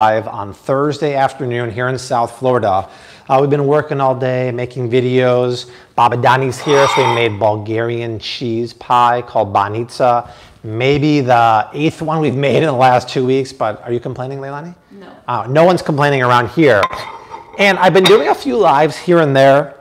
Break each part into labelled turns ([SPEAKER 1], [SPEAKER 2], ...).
[SPEAKER 1] live on Thursday afternoon here in South Florida. Uh, we've been working all day making videos. Babadani's here, so we made Bulgarian cheese pie called banitsa. Maybe the eighth one we've made in the last two weeks, but are you complaining, Leilani?
[SPEAKER 2] No.
[SPEAKER 1] Uh, no one's complaining around here. And I've been doing a few lives here and there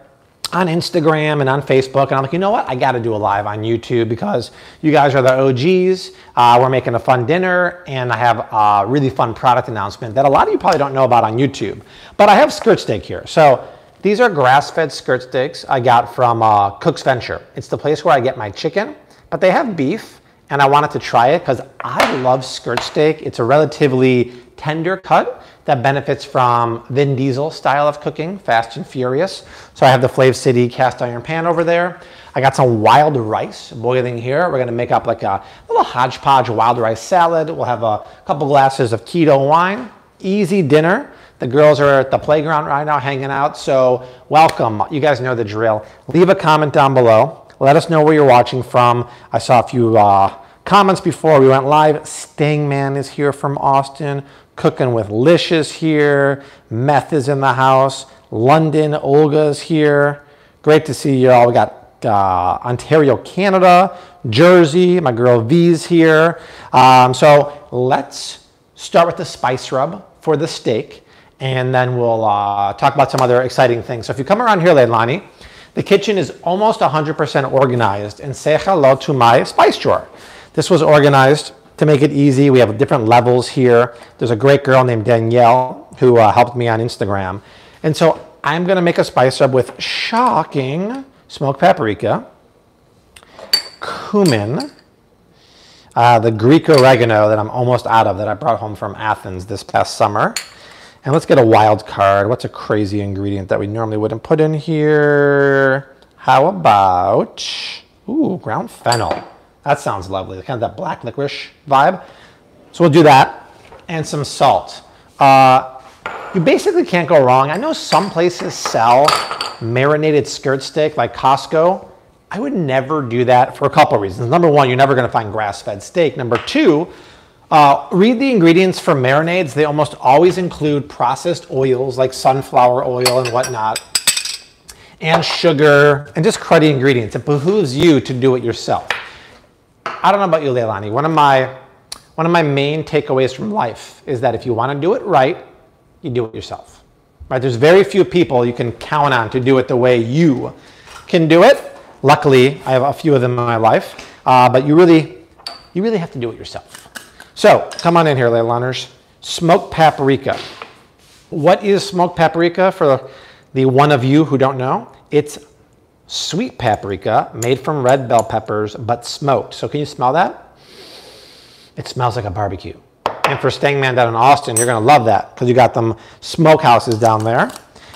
[SPEAKER 1] on Instagram and on Facebook. And I'm like, you know what? I got to do a live on YouTube because you guys are the OGs. Uh, we're making a fun dinner and I have a really fun product announcement that a lot of you probably don't know about on YouTube. But I have skirt steak here. So these are grass-fed skirt steaks I got from uh, Cook's Venture. It's the place where I get my chicken, but they have beef and I wanted to try it because I love skirt steak. It's a relatively tender cut that benefits from Vin Diesel style of cooking, fast and furious. So I have the Flav City cast iron pan over there. I got some wild rice boiling here. We're gonna make up like a little hodgepodge wild rice salad. We'll have a couple glasses of keto wine. Easy dinner. The girls are at the playground right now hanging out, so welcome. You guys know the drill. Leave a comment down below. Let us know where you're watching from. I saw a few uh, comments before we went live. Sting Man is here from Austin. Cooking with Licious here. Meth is in the house. London, Olga's here. Great to see you all. We got uh, Ontario, Canada, Jersey. My girl V's here. Um, so let's start with the spice rub for the steak, and then we'll uh, talk about some other exciting things. So if you come around here, Leilani, the kitchen is almost 100% organized, and say hello to my spice drawer. This was organized to make it easy, we have different levels here. There's a great girl named Danielle who uh, helped me on Instagram. And so I'm gonna make a spice rub with shocking smoked paprika, cumin, uh, the Greek oregano that I'm almost out of that I brought home from Athens this past summer. And let's get a wild card. What's a crazy ingredient that we normally wouldn't put in here? How about, ooh, ground fennel. That sounds lovely, kind of that black licorice vibe. So we'll do that and some salt. Uh, you basically can't go wrong. I know some places sell marinated skirt steak like Costco. I would never do that for a couple of reasons. Number one, you're never gonna find grass-fed steak. Number two, uh, read the ingredients for marinades. They almost always include processed oils like sunflower oil and whatnot, and sugar, and just cruddy ingredients. It behooves you to do it yourself. I don't know about you, Leilani. One of my one of my main takeaways from life is that if you want to do it right, you do it yourself. Right? There's very few people you can count on to do it the way you can do it. Luckily, I have a few of them in my life, uh, but you really, you really have to do it yourself. So come on in here, Leilaners. Smoked paprika. What is smoked paprika for the one of you who don't know? It's sweet paprika made from red bell peppers but smoked. So can you smell that? It smells like a barbecue. And for Stang Man down in Austin, you're gonna love that because you got them smokehouses down there.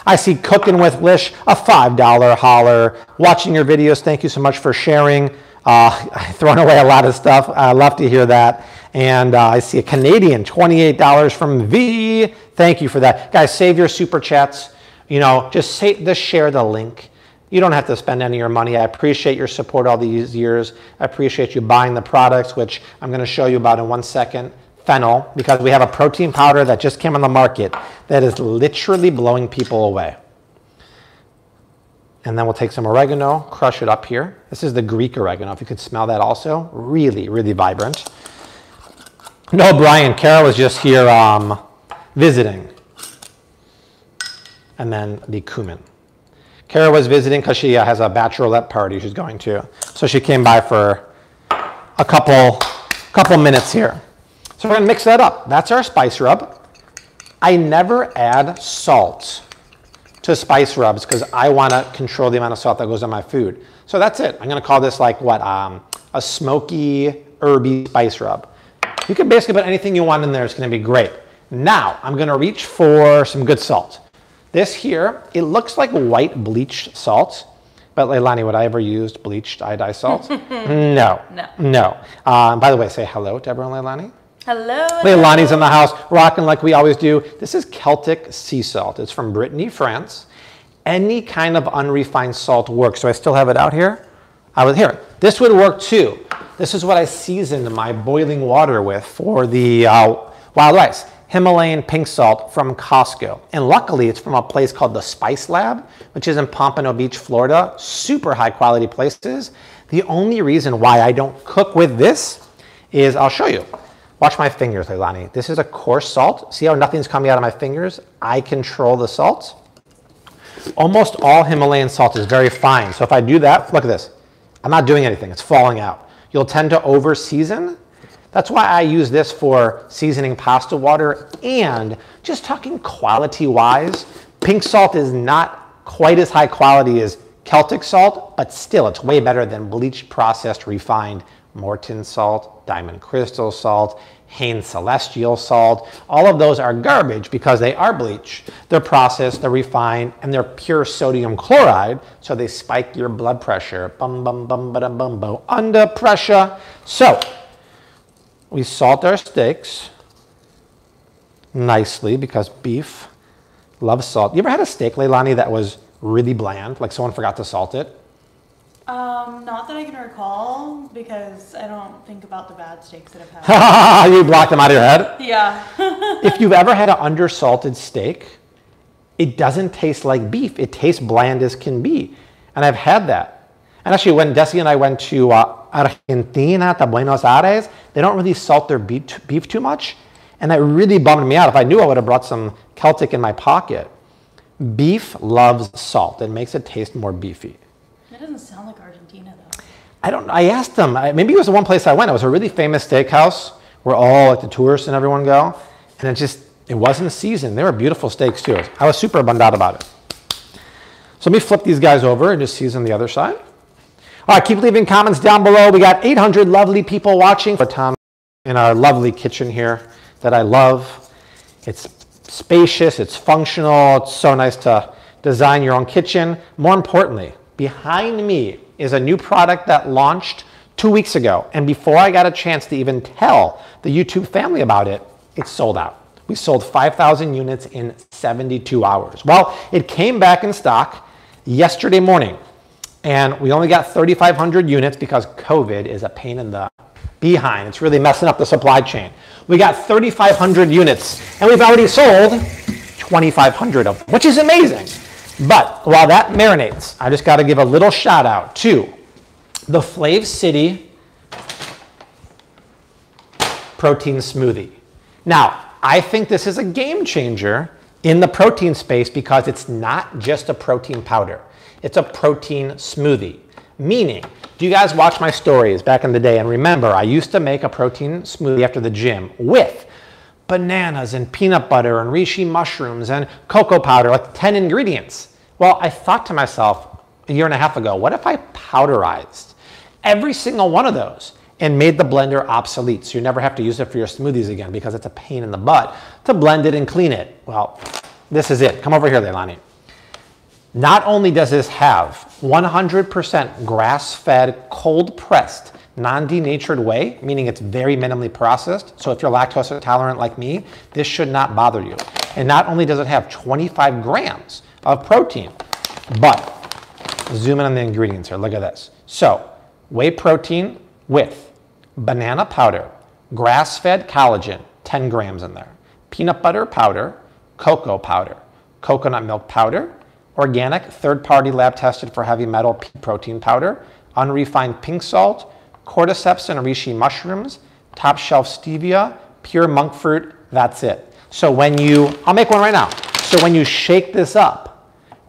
[SPEAKER 1] I see Cooking with Lish, a $5 holler. Watching your videos, thank you so much for sharing. Uh, thrown away a lot of stuff. I love to hear that. And uh, I see a Canadian, $28 from V. Thank you for that. Guys, save your super chats. You know, just, say, just share the link you don't have to spend any of your money. I appreciate your support all these years. I appreciate you buying the products, which I'm going to show you about in one second. Fennel, because we have a protein powder that just came on the market that is literally blowing people away. And then we'll take some oregano, crush it up here. This is the Greek oregano, if you could smell that also. Really, really vibrant. No, Brian, Kara was just here um, visiting. And then the cumin. Kara was visiting because she uh, has a bachelorette party she's going to. So she came by for a couple, couple minutes here. So we're gonna mix that up. That's our spice rub. I never add salt to spice rubs because I wanna control the amount of salt that goes on my food. So that's it. I'm gonna call this like what, um, a smoky, herby spice rub. You can basically put anything you want in there. It's gonna be great. Now, I'm gonna reach for some good salt. This here, it looks like white bleached salt. But Leilani, would I ever used bleached iodized salt? no.
[SPEAKER 2] No.
[SPEAKER 1] No. Um, by the way, say hello to everyone, Leilani.
[SPEAKER 2] Hello.
[SPEAKER 1] Leilani's in the house, rocking like we always do. This is Celtic sea salt. It's from Brittany, France. Any kind of unrefined salt works. So I still have it out here. I was here. This would work too. This is what I seasoned my boiling water with for the uh, wild rice. Himalayan pink salt from Costco. And luckily, it's from a place called the Spice Lab, which is in Pompano Beach, Florida. Super high quality places. The only reason why I don't cook with this is I'll show you. Watch my fingers, Leilani. This is a coarse salt. See how nothing's coming out of my fingers? I control the salt. Almost all Himalayan salt is very fine. So if I do that, look at this. I'm not doing anything. It's falling out. You'll tend to over season. That's why I use this for seasoning pasta water and just talking quality wise, pink salt is not quite as high quality as Celtic salt, but still it's way better than bleached, processed, refined Morton salt, diamond crystal salt, Hain celestial salt. All of those are garbage because they are bleach. They're processed, they're refined, and they're pure sodium chloride, so they spike your blood pressure. Bum, bum, bum, bum, bum, bum, under pressure. So, we salt our steaks nicely because beef loves salt. You ever had a steak, Leilani, that was really bland, like someone forgot to salt it?
[SPEAKER 2] Um, not that I can recall because I don't think about the bad steaks that I've had.
[SPEAKER 1] you blocked them out of your head?
[SPEAKER 2] yeah.
[SPEAKER 1] if you've ever had an undersalted steak, it doesn't taste like beef. It tastes bland as can be. And I've had that. And actually, when Desi and I went to uh, Argentina, to Buenos Aires, they don't really salt their beef, beef too much. And that really bummed me out. If I knew, I would have brought some Celtic in my pocket. Beef loves salt. It makes it taste more beefy.
[SPEAKER 2] Doesn't sound like Argentina though.
[SPEAKER 1] I don't. I asked them. Maybe it was the one place I went. It was a really famous steakhouse where all like the tourists and everyone go, and it just it wasn't seasoned. They were beautiful steaks too. I was super out about it. So let me flip these guys over and just season the other side. All right, keep leaving comments down below. We got 800 lovely people watching for Tom in our lovely kitchen here that I love. It's spacious, it's functional, it's so nice to design your own kitchen. More importantly, behind me is a new product that launched two weeks ago. And before I got a chance to even tell the YouTube family about it, it sold out. We sold 5,000 units in 72 hours. Well, it came back in stock yesterday morning. And we only got 3,500 units because COVID is a pain in the behind. It's really messing up the supply chain. We got 3,500 units, and we've already sold 2,500 of them, which is amazing. But while that marinates, I just got to give a little shout out to the Flav City protein smoothie. Now, I think this is a game changer in the protein space because it's not just a protein powder. It's a protein smoothie. Meaning, do you guys watch my stories back in the day? And remember, I used to make a protein smoothie after the gym with bananas and peanut butter and reishi mushrooms and cocoa powder, like 10 ingredients. Well, I thought to myself a year and a half ago, what if I powderized every single one of those and made the blender obsolete so you never have to use it for your smoothies again because it's a pain in the butt to blend it and clean it? Well, this is it. Come over here, Leilani. Not only does this have 100% grass-fed, cold-pressed, non-denatured whey, meaning it's very minimally processed. So if you're lactose intolerant like me, this should not bother you. And not only does it have 25 grams of protein, but zoom in on the ingredients here. Look at this. So whey protein with banana powder, grass-fed collagen, 10 grams in there, peanut butter powder, cocoa powder, coconut milk powder, organic, third-party lab tested for heavy metal protein powder, unrefined pink salt, cordyceps and reishi mushrooms, top shelf stevia, pure monk fruit, that's it. So when you, I'll make one right now. So when you shake this up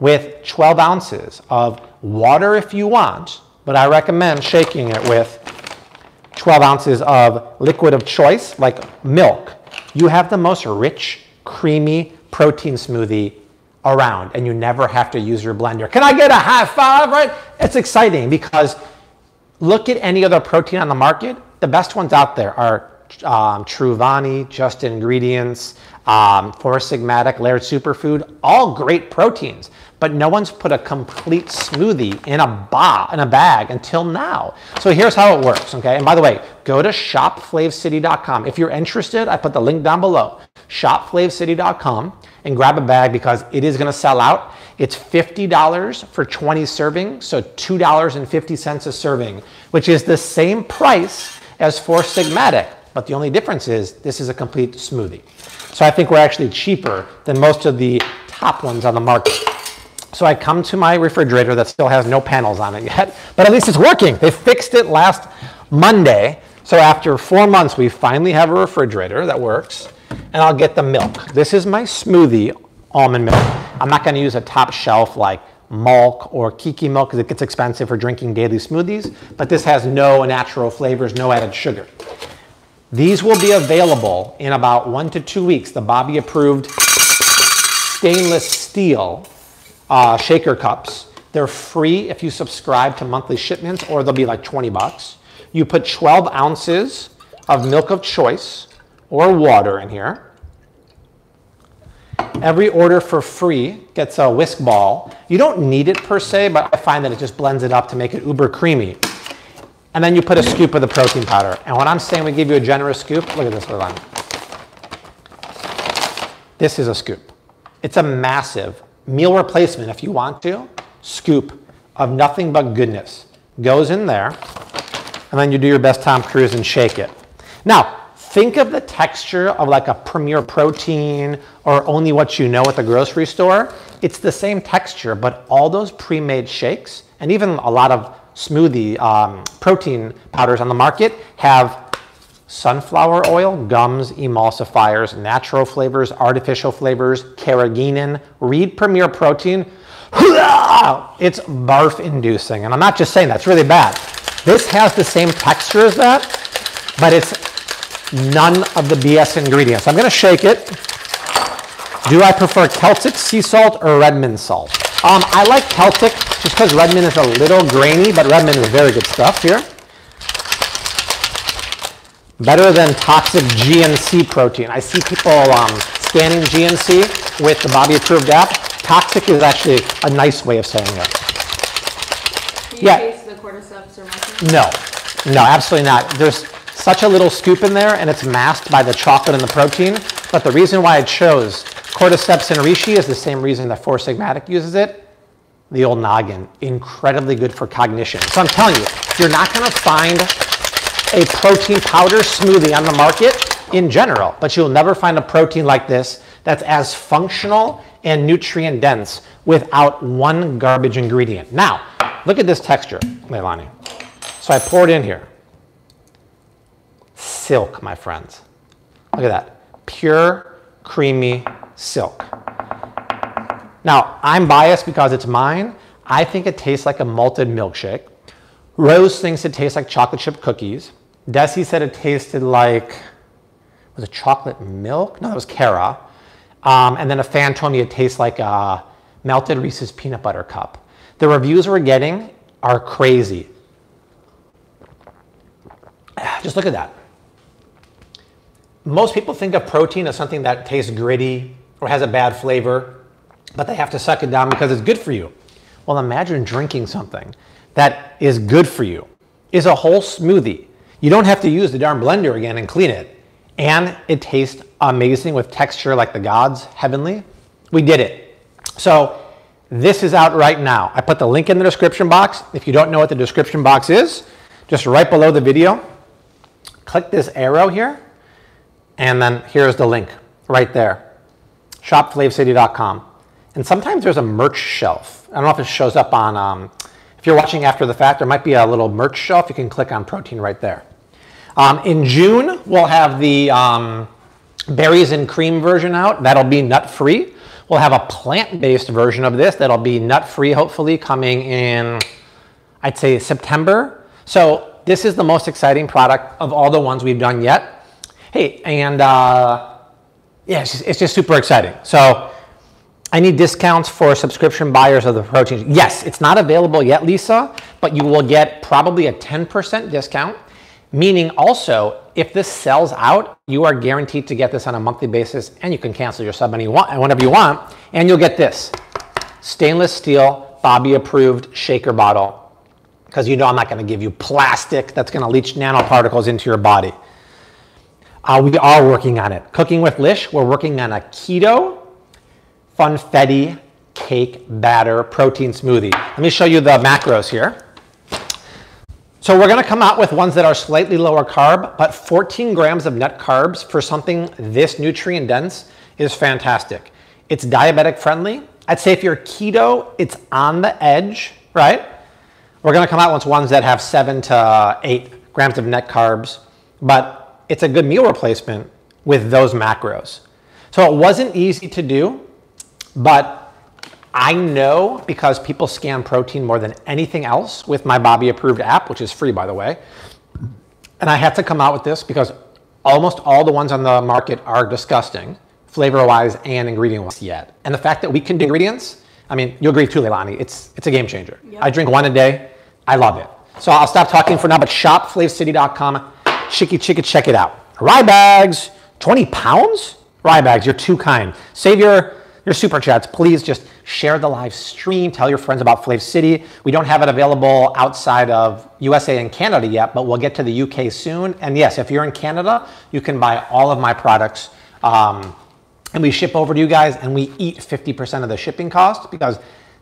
[SPEAKER 1] with 12 ounces of water if you want, but I recommend shaking it with 12 ounces of liquid of choice, like milk, you have the most rich, creamy protein smoothie around and you never have to use your blender. Can I get a high five, right? It's exciting because look at any other protein on the market. The best ones out there are um, Truvani, Just Ingredients, um, Four Sigmatic, Laird Superfood, all great proteins, but no one's put a complete smoothie in a, ba in a bag until now. So here's how it works, okay? And by the way, go to shopflavcity.com. If you're interested, I put the link down below, shopflavcity.com and grab a bag because it is gonna sell out. It's $50 for 20 servings, so $2.50 a serving, which is the same price as Four Sigmatic. but the only difference is this is a complete smoothie. So I think we're actually cheaper than most of the top ones on the market. So I come to my refrigerator that still has no panels on it yet, but at least it's working. They fixed it last Monday. So after four months, we finally have a refrigerator that works and I'll get the milk. This is my smoothie almond milk. I'm not gonna use a top shelf like Malk or Kiki milk because it gets expensive for drinking daily smoothies, but this has no natural flavors, no added sugar. These will be available in about one to two weeks. The Bobby approved stainless steel uh, shaker cups. They're free if you subscribe to monthly shipments or they'll be like 20 bucks. You put 12 ounces of milk of choice or water in here. Every order for free gets a whisk ball. You don't need it per se, but I find that it just blends it up to make it uber creamy. And then you put a scoop of the protein powder. And when I'm saying we give you a generous scoop, look at this little one. This is a scoop. It's a massive meal replacement, if you want to, scoop of nothing but goodness. Goes in there, and then you do your best Tom Cruise and shake it. Now, think of the texture of like a Premier Protein or only what you know at the grocery store. It's the same texture, but all those pre-made shakes and even a lot of smoothie um, protein powders on the market have sunflower oil, gums, emulsifiers, natural flavors, artificial flavors, carrageenan, Read Premier Protein. It's barf inducing. And I'm not just saying that, it's really bad. This has the same texture as that, but it's none of the BS ingredients. I'm going to shake it. Do I prefer Celtic sea salt or Redmond salt? Um, I like Celtic just because Redmond is a little grainy, but Redmond is very good stuff here. Better than toxic GNC protein. I see people um, scanning GNC with the Bobby approved app. Toxic is actually a nice way of saying it.
[SPEAKER 3] Do you
[SPEAKER 1] Yeah.
[SPEAKER 3] taste the cordyceps or mushroom?
[SPEAKER 1] No, no, absolutely not. There's such a little scoop in there and it's masked by the chocolate and the protein. But the reason why I chose Cordyceps and reishi is the same reason that Four Sigmatic uses it. The old noggin, incredibly good for cognition. So I'm telling you, you're not gonna find a protein powder smoothie on the market in general, but you'll never find a protein like this that's as functional and nutrient dense without one garbage ingredient. Now, look at this texture, Leilani. So I pour it in here. Silk, my friends. Look at that. Pure, creamy silk. Now, I'm biased because it's mine. I think it tastes like a malted milkshake. Rose thinks it tastes like chocolate chip cookies. Desi said it tasted like, was it chocolate milk? No, that was Cara. Um, and then a fan told me it tastes like a melted Reese's peanut butter cup. The reviews we're getting are crazy. Just look at that. Most people think of protein as something that tastes gritty or has a bad flavor, but they have to suck it down because it's good for you. Well, imagine drinking something that is good for you, is a whole smoothie. You don't have to use the darn blender again and clean it. And it tastes amazing with texture like the gods, heavenly. We did it. So this is out right now. I put the link in the description box. If you don't know what the description box is, just right below the video, click this arrow here, and then here's the link right there. shopflavcity.com. And sometimes there's a merch shelf. I don't know if it shows up on, um, if you're watching after the fact, there might be a little merch shelf. You can click on protein right there. Um, in June, we'll have the um, berries and cream version out. That'll be nut free. We'll have a plant based version of this that'll be nut free, hopefully, coming in, I'd say, September. So, this is the most exciting product of all the ones we've done yet. Hey, and uh, yeah, it's just, it's just super exciting. So, I need discounts for subscription buyers of the protein. Yes, it's not available yet, Lisa, but you will get probably a 10% discount. Meaning also, if this sells out, you are guaranteed to get this on a monthly basis and you can cancel your sub any whenever you want. And you'll get this stainless steel, Bobby approved shaker bottle. Because you know I'm not going to give you plastic that's going to leach nanoparticles into your body. Uh, we are working on it. Cooking with Lish, we're working on a keto funfetti cake batter protein smoothie. Let me show you the macros here. So we're gonna come out with ones that are slightly lower carb, but 14 grams of net carbs for something this nutrient dense is fantastic. It's diabetic friendly. I'd say if you're keto, it's on the edge, right? We're gonna come out with ones that have seven to eight grams of net carbs, but it's a good meal replacement with those macros. So it wasn't easy to do, but I know because people scan protein more than anything else with my Bobby approved app, which is free by the way. And I had to come out with this because almost all the ones on the market are disgusting, flavor wise and ingredient wise yet. And the fact that we can do ingredients, I mean, you'll agree too, Leilani, it's, it's a game changer.
[SPEAKER 3] Yep.
[SPEAKER 1] I drink one a day, I love it. So I'll stop talking for now, but shopflavcity.com, chicky chicky, check it out. Rye bags, 20 pounds? Rye bags, you're too kind. Save your, your super chats. Please just share the live stream. Tell your friends about Flav City. We don't have it available outside of USA and Canada yet, but we'll get to the UK soon. And yes, if you're in Canada, you can buy all of my products. Um, and we ship over to you guys and we eat 50% of the shipping cost because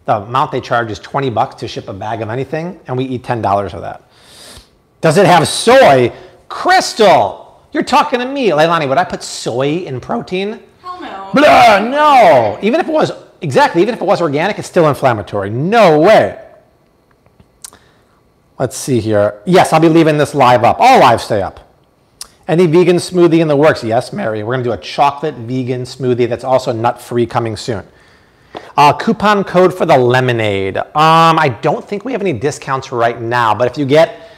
[SPEAKER 1] the amount they charge is 20 bucks to ship a bag of anything and we eat $10 of that. Does it have soy? Crystal, you're talking to me. Leilani, would I put soy in protein?
[SPEAKER 3] Hell no.
[SPEAKER 1] Blah, no. Even if it was, exactly, even if it was organic, it's still inflammatory. No way. Let's see here. Yes, I'll be leaving this live up. All lives stay up. Any vegan smoothie in the works? Yes, Mary. We're going to do a chocolate vegan smoothie that's also nut free coming soon. Uh, coupon code for the lemonade. Um, I don't think we have any discounts right now, but if you get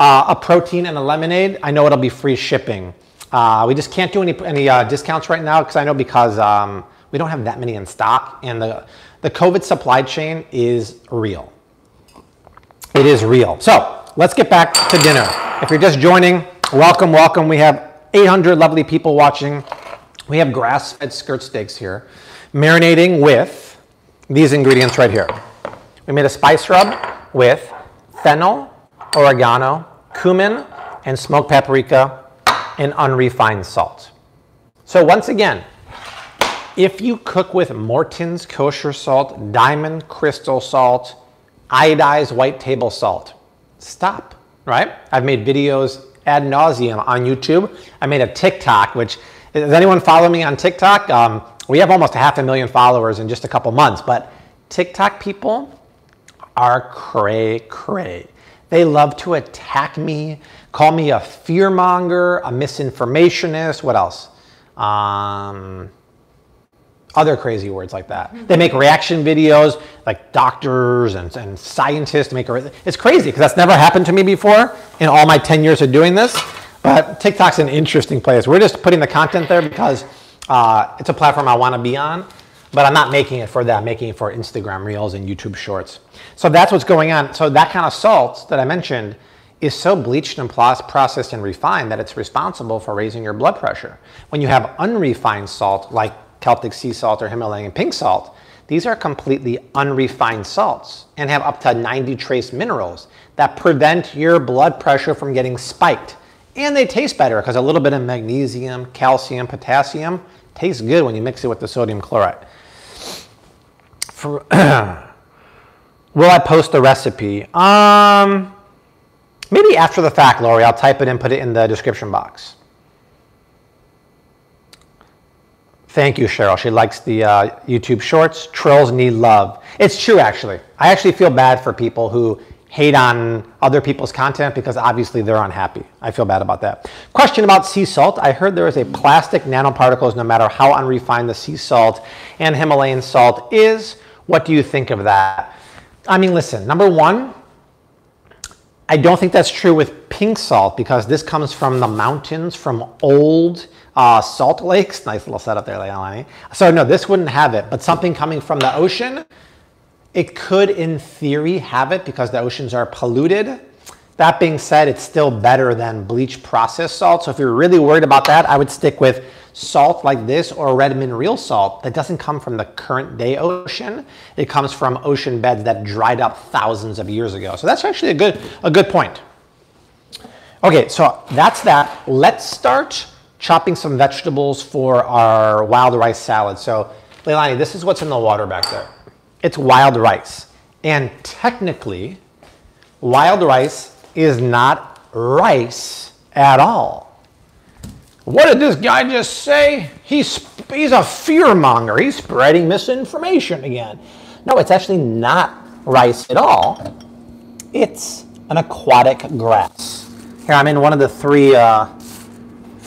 [SPEAKER 1] uh, a protein and a lemonade, I know it'll be free shipping. Uh, we just can't do any, any uh, discounts right now because I know because um, we don't have that many in stock and the, the COVID supply chain is real. It is real. So let's get back to dinner. If you're just joining, welcome, welcome. We have 800 lovely people watching. We have grass-fed skirt steaks here, marinating with these ingredients right here. We made a spice rub with fennel, oregano, cumin, and smoked paprika, and unrefined salt. So once again, if you cook with Morton's kosher salt, diamond crystal salt, iodized white table salt, stop, right? I've made videos ad nauseum on YouTube. I made a TikTok, which, does anyone follow me on TikTok? Um, we have almost a half a million followers in just a couple months, but TikTok people are cray cray. They love to attack me, call me a fearmonger, a misinformationist. What else? Um, other crazy words like that. They make reaction videos like doctors and, and scientists make it's crazy because that's never happened to me before in all my 10 years of doing this. But TikTok's an interesting place. We're just putting the content there because uh, it's a platform I want to be on, but I'm not making it for that. I'm making it for Instagram Reels and YouTube Shorts. So that's what's going on. So that kind of salt that I mentioned is so bleached and processed and refined that it's responsible for raising your blood pressure. When you have unrefined salt like Celtic sea salt or Himalayan pink salt, these are completely unrefined salts and have up to 90 trace minerals that prevent your blood pressure from getting spiked. And they taste better because a little bit of magnesium, calcium, potassium tastes good when you mix it with the sodium chloride. For Will I post the recipe? Um, maybe after the fact, Lori. I'll type it and put it in the description box. Thank you, Cheryl. She likes the uh, YouTube shorts. Trills need love. It's true, actually. I actually feel bad for people who hate on other people's content because obviously they're unhappy. I feel bad about that. Question about sea salt. I heard there is a plastic nanoparticles no matter how unrefined the sea salt and Himalayan salt is. What do you think of that? I mean, listen, number one, I don't think that's true with pink salt because this comes from the mountains, from old uh, salt lakes. Nice little setup there, Leilani. So no, this wouldn't have it, but something coming from the ocean, it could in theory have it because the oceans are polluted. That being said, it's still better than bleach processed salt. So if you're really worried about that, I would stick with salt like this or Redmond real salt that doesn't come from the current day ocean. It comes from ocean beds that dried up thousands of years ago. So that's actually a good, a good point. Okay, so that's that. Let's start chopping some vegetables for our wild rice salad. So Leilani, this is what's in the water back there. It's wild rice. And technically, wild rice is not rice at all. What did this guy just say? He's, he's a fear monger. He's spreading misinformation again. No, it's actually not rice at all. It's an aquatic grass. Here, I'm in one of the three uh,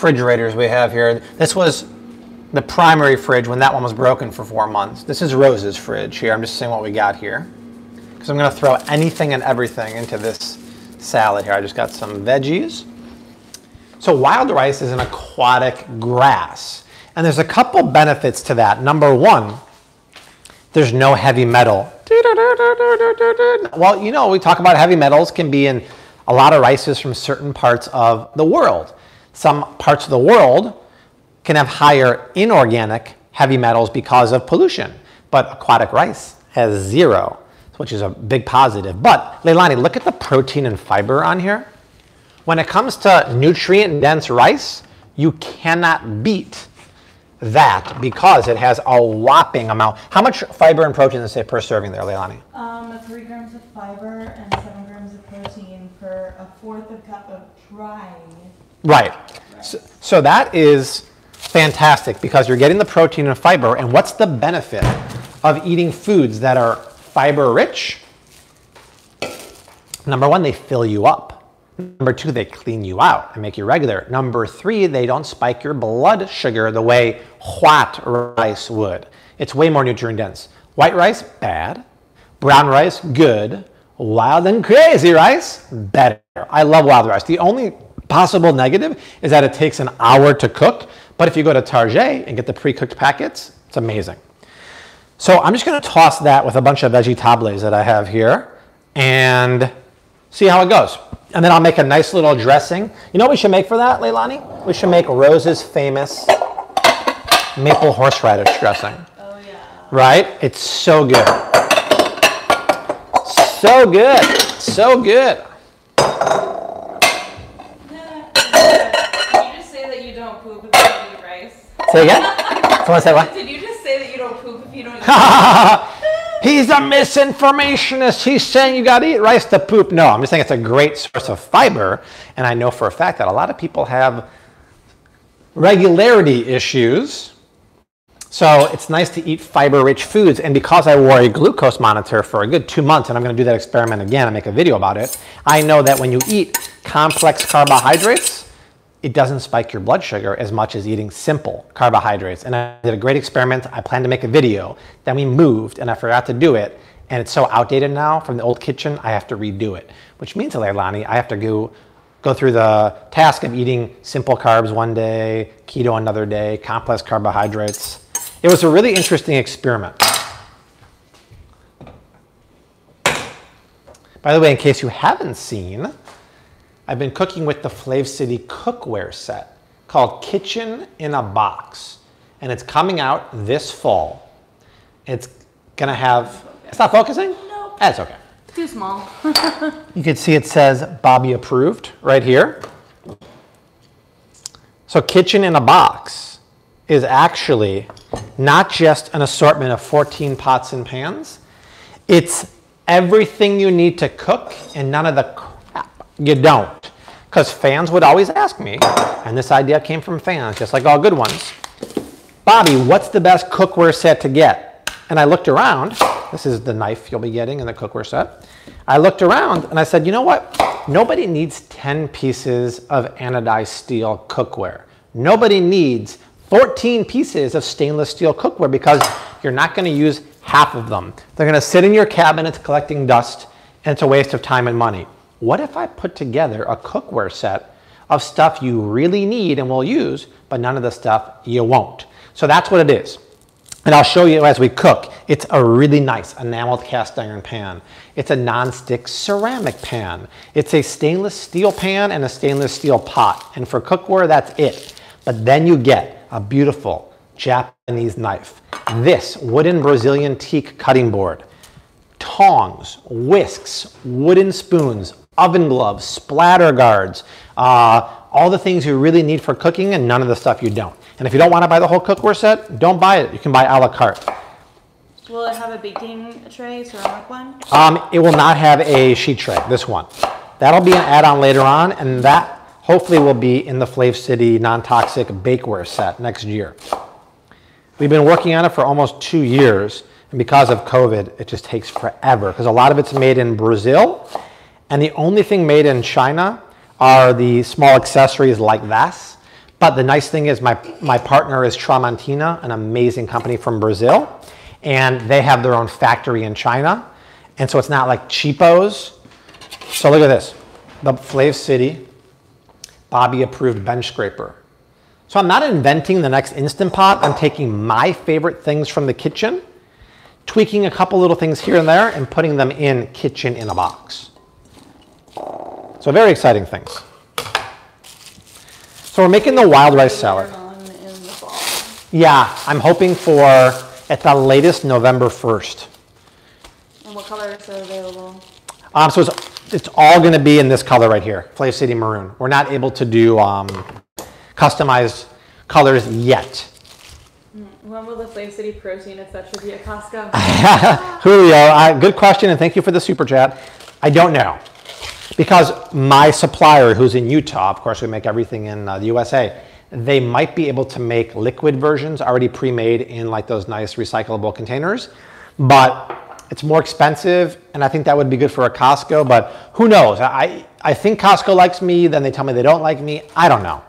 [SPEAKER 1] refrigerators we have here. This was the primary fridge when that one was broken for four months. This is Rose's fridge here. I'm just seeing what we got here. Because I'm going to throw anything and everything into this salad here. I just got some veggies. So wild rice is an aquatic grass. And there's a couple benefits to that. Number one, there's no heavy metal. Well, you know, we talk about heavy metals can be in a lot of rices from certain parts of the world. Some parts of the world can have higher inorganic heavy metals because of pollution, but aquatic rice has zero, which is a big positive. But Leilani, look at the protein and fiber on here. When it comes to nutrient dense rice, you cannot beat that because it has a whopping amount. How much fiber and protein does it say per serving there, Leilani?
[SPEAKER 2] Um, three grams of fiber and seven grams of protein per a fourth of a cup of dry.
[SPEAKER 1] Right. So, so that is fantastic because you're getting the protein and fiber. And what's the benefit of eating foods that are fiber rich? Number one, they fill you up. Number two, they clean you out and make you regular. Number three, they don't spike your blood sugar the way white rice would. It's way more nutrient dense. White rice, bad. Brown rice, good. Wild and crazy rice, better. I love wild rice. The only possible negative is that it takes an hour to cook. But if you go to Target and get the pre-cooked packets, it's amazing. So I'm just going to toss that with a bunch of veggie tables that I have here and see how it goes. And then I'll make a nice little dressing. You know what we should make for that, Leilani? We should make Rose's famous maple horseradish dressing.
[SPEAKER 2] Oh yeah.
[SPEAKER 1] Right? It's so good. So good. So good.
[SPEAKER 3] Did you just say that you don't poop if you don't eat rice?
[SPEAKER 1] Say again? Someone say what?
[SPEAKER 3] Did you just say that you don't poop if you don't eat
[SPEAKER 1] He's a misinformationist. He's saying you got to eat rice to poop. No, I'm just saying it's a great source of fiber. And I know for a fact that a lot of people have regularity issues. So it's nice to eat fiber rich foods. And because I wore a glucose monitor for a good two months, and I'm going to do that experiment again and make a video about it, I know that when you eat complex carbohydrates, it doesn't spike your blood sugar as much as eating simple carbohydrates. And I did a great experiment. I planned to make a video. Then we moved and I forgot to do it. And it's so outdated now from the old kitchen, I have to redo it. Which means, Leilani, I have to go, go through the task of eating simple carbs one day, keto another day, complex carbohydrates. It was a really interesting experiment. By the way, in case you haven't seen, I've been cooking with the Flav City cookware set called Kitchen in a Box. And it's coming out this fall. It's gonna have, it's not focusing?
[SPEAKER 2] Nope.
[SPEAKER 1] That's okay.
[SPEAKER 3] Too small.
[SPEAKER 1] You can see it says Bobby approved right here. So Kitchen in a Box is actually not just an assortment of 14 pots and pans. It's everything you need to cook and none of the you don't. Because fans would always ask me, and this idea came from fans, just like all good ones. Bobby, what's the best cookware set to get? And I looked around. This is the knife you'll be getting in the cookware set. I looked around and I said, you know what? Nobody needs 10 pieces of anodized steel cookware. Nobody needs 14 pieces of stainless steel cookware because you're not going to use half of them. They're going to sit in your cabinets collecting dust and it's a waste of time and money. What if I put together a cookware set of stuff you really need and will use, but none of the stuff you won't? So that's what it is. And I'll show you as we cook. It's a really nice enameled cast iron pan. It's a non-stick ceramic pan. It's a stainless steel pan and a stainless steel pot. And for cookware, that's it. But then you get a beautiful Japanese knife. This wooden Brazilian teak cutting board. Tongs, whisks, wooden spoons, oven gloves, splatter guards, uh, all the things you really need for cooking and none of the stuff you don't. And if you don't want to buy the whole cookware set, don't buy it. You can buy a la carte.
[SPEAKER 2] Will it have a baking tray, ceramic one?
[SPEAKER 1] Um, it will not have a sheet tray, this one. that'll be an add-on later on, and that hopefully will be in the Flav City non-toxic bakeware set next year. We've been working on it for almost two years, and because of COVID, it just takes forever because a lot of it's made in Brazil, and the only thing made in China are the small accessories like this. But the nice thing is my, my partner is Tramontina, an amazing company from Brazil, and they have their own factory in China. And so it's not like cheapos. So look at this, the Flav City Bobby approved bench scraper. So I'm not inventing the next Instant Pot. I'm taking my favorite things from the kitchen, tweaking a couple little things here and there, and putting them in kitchen in a box. So very exciting things. So we're making the wild rice salad.
[SPEAKER 2] Watermelon in the fall.
[SPEAKER 1] Yeah, I'm hoping for at the latest November 1st.
[SPEAKER 2] And what colors are available?
[SPEAKER 1] Um, so it's, it's all going to be in this color right here, Flav City Maroon. We're not able to do um, customized colors yet.
[SPEAKER 3] When will the Flav City protein etc. be at Costco?
[SPEAKER 1] Julio, uh, good question, and thank you for the super chat. I don't know. Because my supplier, who's in Utah, of course, we make everything in uh, the USA, they might be able to make liquid versions already pre made in like those nice recyclable containers. But it's more expensive, and I think that would be good for a Costco, but who knows? I, I think Costco likes me, then they tell me they don't like me. I don't know.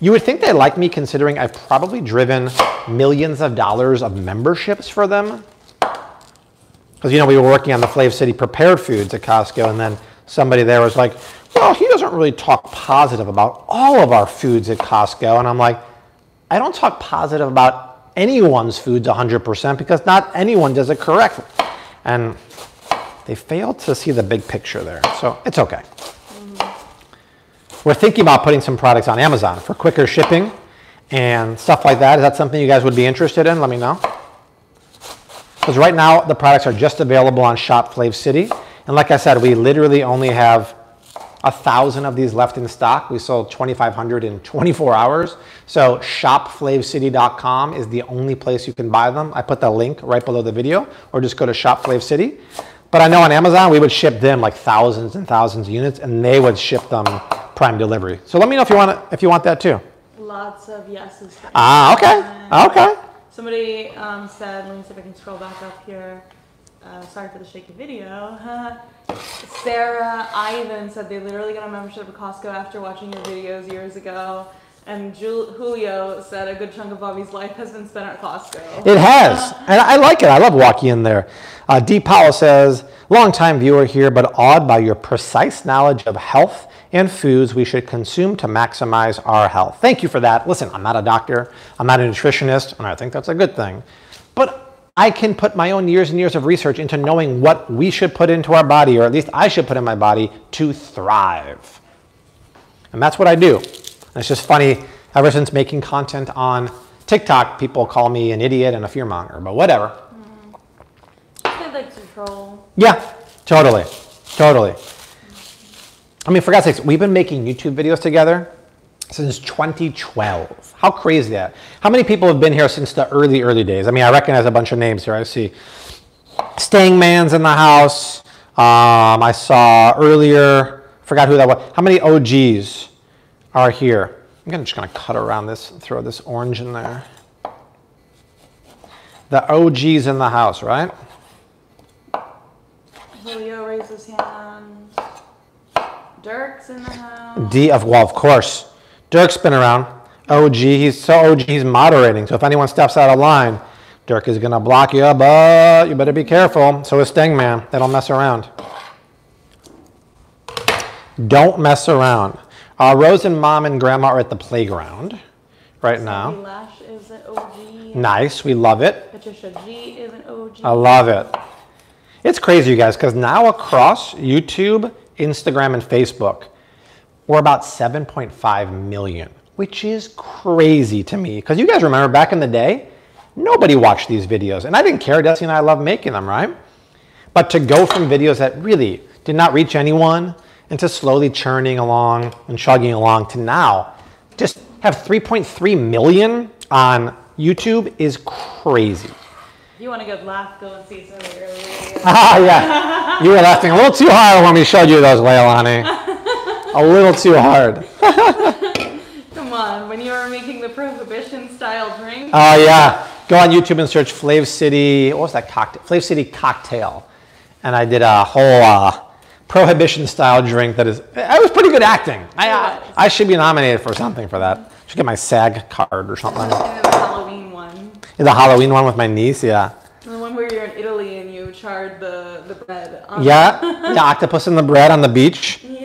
[SPEAKER 1] You would think they like me considering I've probably driven millions of dollars of memberships for them. Because, you know, we were working on the Flav City prepared foods at Costco, and then somebody there was like, well, he doesn't really talk positive about all of our foods at Costco. And I'm like, I don't talk positive about anyone's foods 100% because not anyone does it correctly. And they failed to see the big picture there. So it's okay. We're thinking about putting some products on Amazon for quicker shipping and stuff like that. Is that something you guys would be interested in? Let me know. Because right now the products are just available on Shop Flav City. And like I said, we literally only have a thousand of these left in stock. We sold 2,500 in 24 hours. So shopflavcity.com is the only place you can buy them. I put the link right below the video or just go to Shop Flav But I know on Amazon, we would ship them like thousands and thousands of units and they would ship them prime delivery. So let me know if you want, if you want that too.
[SPEAKER 2] Lots of yeses.
[SPEAKER 1] Ah, okay,
[SPEAKER 2] Amazon.
[SPEAKER 1] okay.
[SPEAKER 2] Somebody um, said, let me see if I can scroll back up here. Uh, sorry for the shaky video. Sarah Ivan said they literally got a membership at Costco after watching your videos years ago. And Jul- Julio said a good chunk of Bobby's life has been spent at Costco.
[SPEAKER 1] It has, and I like it. I love walking in there. Uh, D. Powell says, longtime viewer here, but awed by your precise knowledge of health and foods we should consume to maximize our health. Thank you for that. Listen, I'm not a doctor, I'm not a nutritionist, and I think that's a good thing. But I can put my own years and years of research into knowing what we should put into our body, or at least I should put in my body to thrive. And that's what I do. And it's just funny, ever since making content on TikTok, people call me an idiot and a fearmonger, but whatever.
[SPEAKER 2] They like to troll.
[SPEAKER 1] Yeah, totally. Totally. I mean, for God's sakes, we've been making YouTube videos together since 2012. How crazy that? How many people have been here since the early, early days? I mean, I recognize a bunch of names here. I see Staying Man's in the house. Um, I saw earlier, forgot who that was. How many OGs are here? I'm gonna, just going to cut around this, and throw this orange in there. The OGs in the house, right?
[SPEAKER 2] Julio raises hand. Dirk's in the house.
[SPEAKER 1] D. Powell, of course. Dirk's been around. OG, he's so OG, he's moderating. So if anyone steps out of line, Dirk is gonna block you, but you better be careful. So is Stingman. They don't mess around. Don't mess around. Uh, Rose and mom and grandma are at the playground right now.
[SPEAKER 2] Lash is an OG.
[SPEAKER 1] Nice, we love it.
[SPEAKER 2] Patricia G is an OG.
[SPEAKER 1] I love it. It's crazy, you guys, because now across YouTube, Instagram, and Facebook, we're about 7.5 million, which is crazy to me. Because you guys remember back in the day, nobody watched these videos. And I didn't care. Desi and I love making them, right? But to go from videos that really did not reach anyone and into slowly churning along and chugging along to now just have 3.3 million on YouTube is crazy.
[SPEAKER 2] You want a good laugh, go and see some of the early videos.
[SPEAKER 1] Ah, yeah. You were laughing a little too hard when we showed you those, Leilani. A little too hard.
[SPEAKER 2] Come on, when you were making the prohibition style drink.
[SPEAKER 1] Oh, yeah. Go on YouTube and search Flav City. What was that cocktail? Flav City cocktail. And I did a whole uh, prohibition style drink that is. It was pretty good acting. I, uh, I should be nominated for something for that. Should get my SAG card or something.
[SPEAKER 2] and the Halloween one.
[SPEAKER 1] The Halloween one with my niece, yeah.
[SPEAKER 2] And the one where you're in Italy and you charred the, the bread. On
[SPEAKER 1] Yeah, the octopus in the bread on the beach.
[SPEAKER 2] Yeah.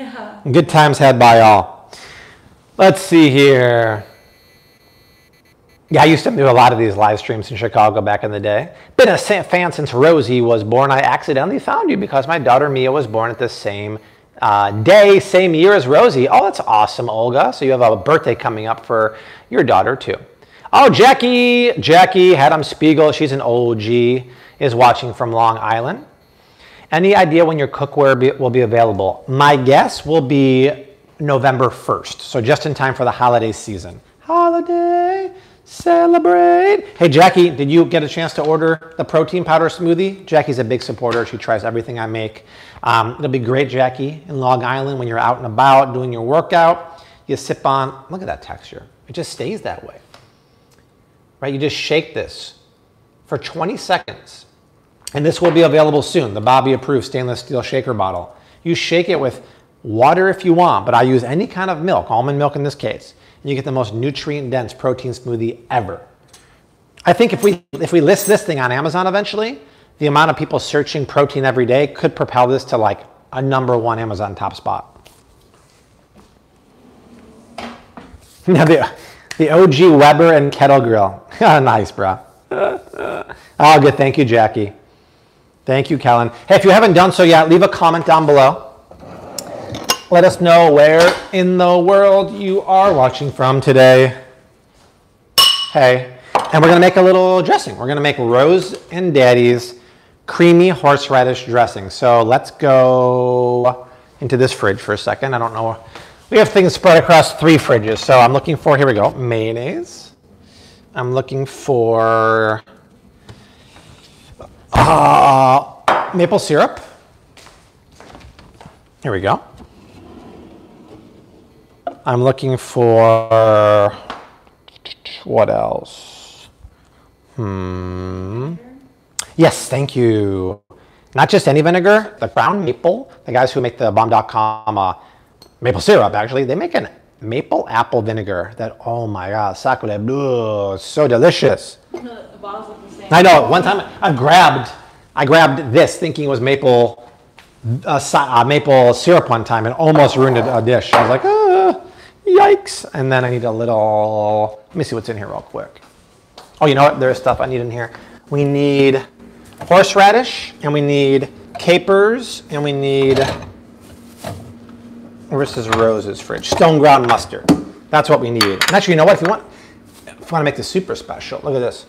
[SPEAKER 1] Good times had by all. Let's see here. Yeah, I used to do a lot of these live streams in Chicago back in the day. Been a fan since Rosie was born. I accidentally found you because my daughter Mia was born at the same uh, day, same year as Rosie. Oh, that's awesome, Olga. So you have a birthday coming up for your daughter too. Oh, Jackie, Jackie Hadam Spiegel, she's an OG, is watching from Long Island. Any idea when your cookware be, will be available? My guess will be November 1st, so just in time for the holiday season. Holiday, celebrate. Hey, Jackie, did you get a chance to order the protein powder smoothie? Jackie's a big supporter. She tries everything I make. Um, it'll be great, Jackie, in Long Island when you're out and about doing your workout. You sip on, look at that texture. It just stays that way. Right? You just shake this for 20 seconds. And this will be available soon, the Bobby approved stainless steel shaker bottle. You shake it with water if you want, but I use any kind of milk, almond milk in this case. And you get the most nutrient dense protein smoothie ever. I think if we if we list this thing on Amazon eventually, the amount of people searching protein every day could propel this to like a number one Amazon top spot. Now the, the OG Weber and Kettle Grill. nice, bro. oh, good. Thank you, Jackie. Thank you, Kellen. Hey, if you haven't done so yet, leave a comment down below. Let us know where in the world you are watching from today. Hey, and we're gonna make a little dressing. We're gonna make Rose and Daddy's creamy horseradish dressing. So let's go into this fridge for a second. I don't know. We have things spread across three fridges. So I'm looking for, here we go, mayonnaise. I'm looking for uh, maple syrup. Here we go. I'm looking for what else? Hmm. Yes, thank you. Not just any vinegar, the Crown Maple. The guys who make the bomb.com uh, maple syrup, actually, they make an maple apple vinegar that, oh my god, sacre bleu, so delicious. I know. One time I grabbed, I grabbed this thinking it was maple, uh, uh, maple syrup one time and almost ruined a, a dish. I was like, ah, yikes! And then I need a little. Let me see what's in here real quick. Oh, you know what? There's stuff I need in here. We need horseradish, and we need capers, and we need. Where's this Rose's fridge? Stone ground mustard. That's what we need. And actually, you know what? If you want, if you want to make this super special, look at this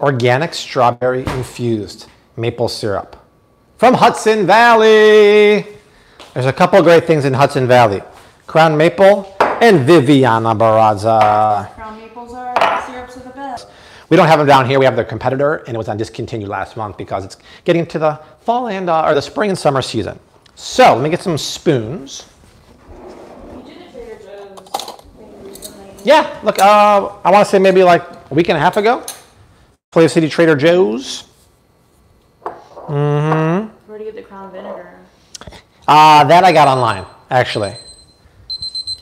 [SPEAKER 1] organic strawberry infused maple syrup from Hudson Valley. There's a couple great things in Hudson Valley Crown Maple and Viviana Barraza.
[SPEAKER 2] Crown maples are syrups are the best.
[SPEAKER 1] We don't have them down here. We have their competitor, and it was on discontinued last month because it's getting to the fall and uh, or the spring and summer season. So let me get some spoons.
[SPEAKER 2] You did a Trader Joe's thing recently.
[SPEAKER 1] Yeah, look, uh, I want to say maybe like a week and a half ago. Flavor City Trader Joe's. Mm-hmm.
[SPEAKER 2] Where do you get the crown vinegar?
[SPEAKER 1] Uh, that I got online, actually.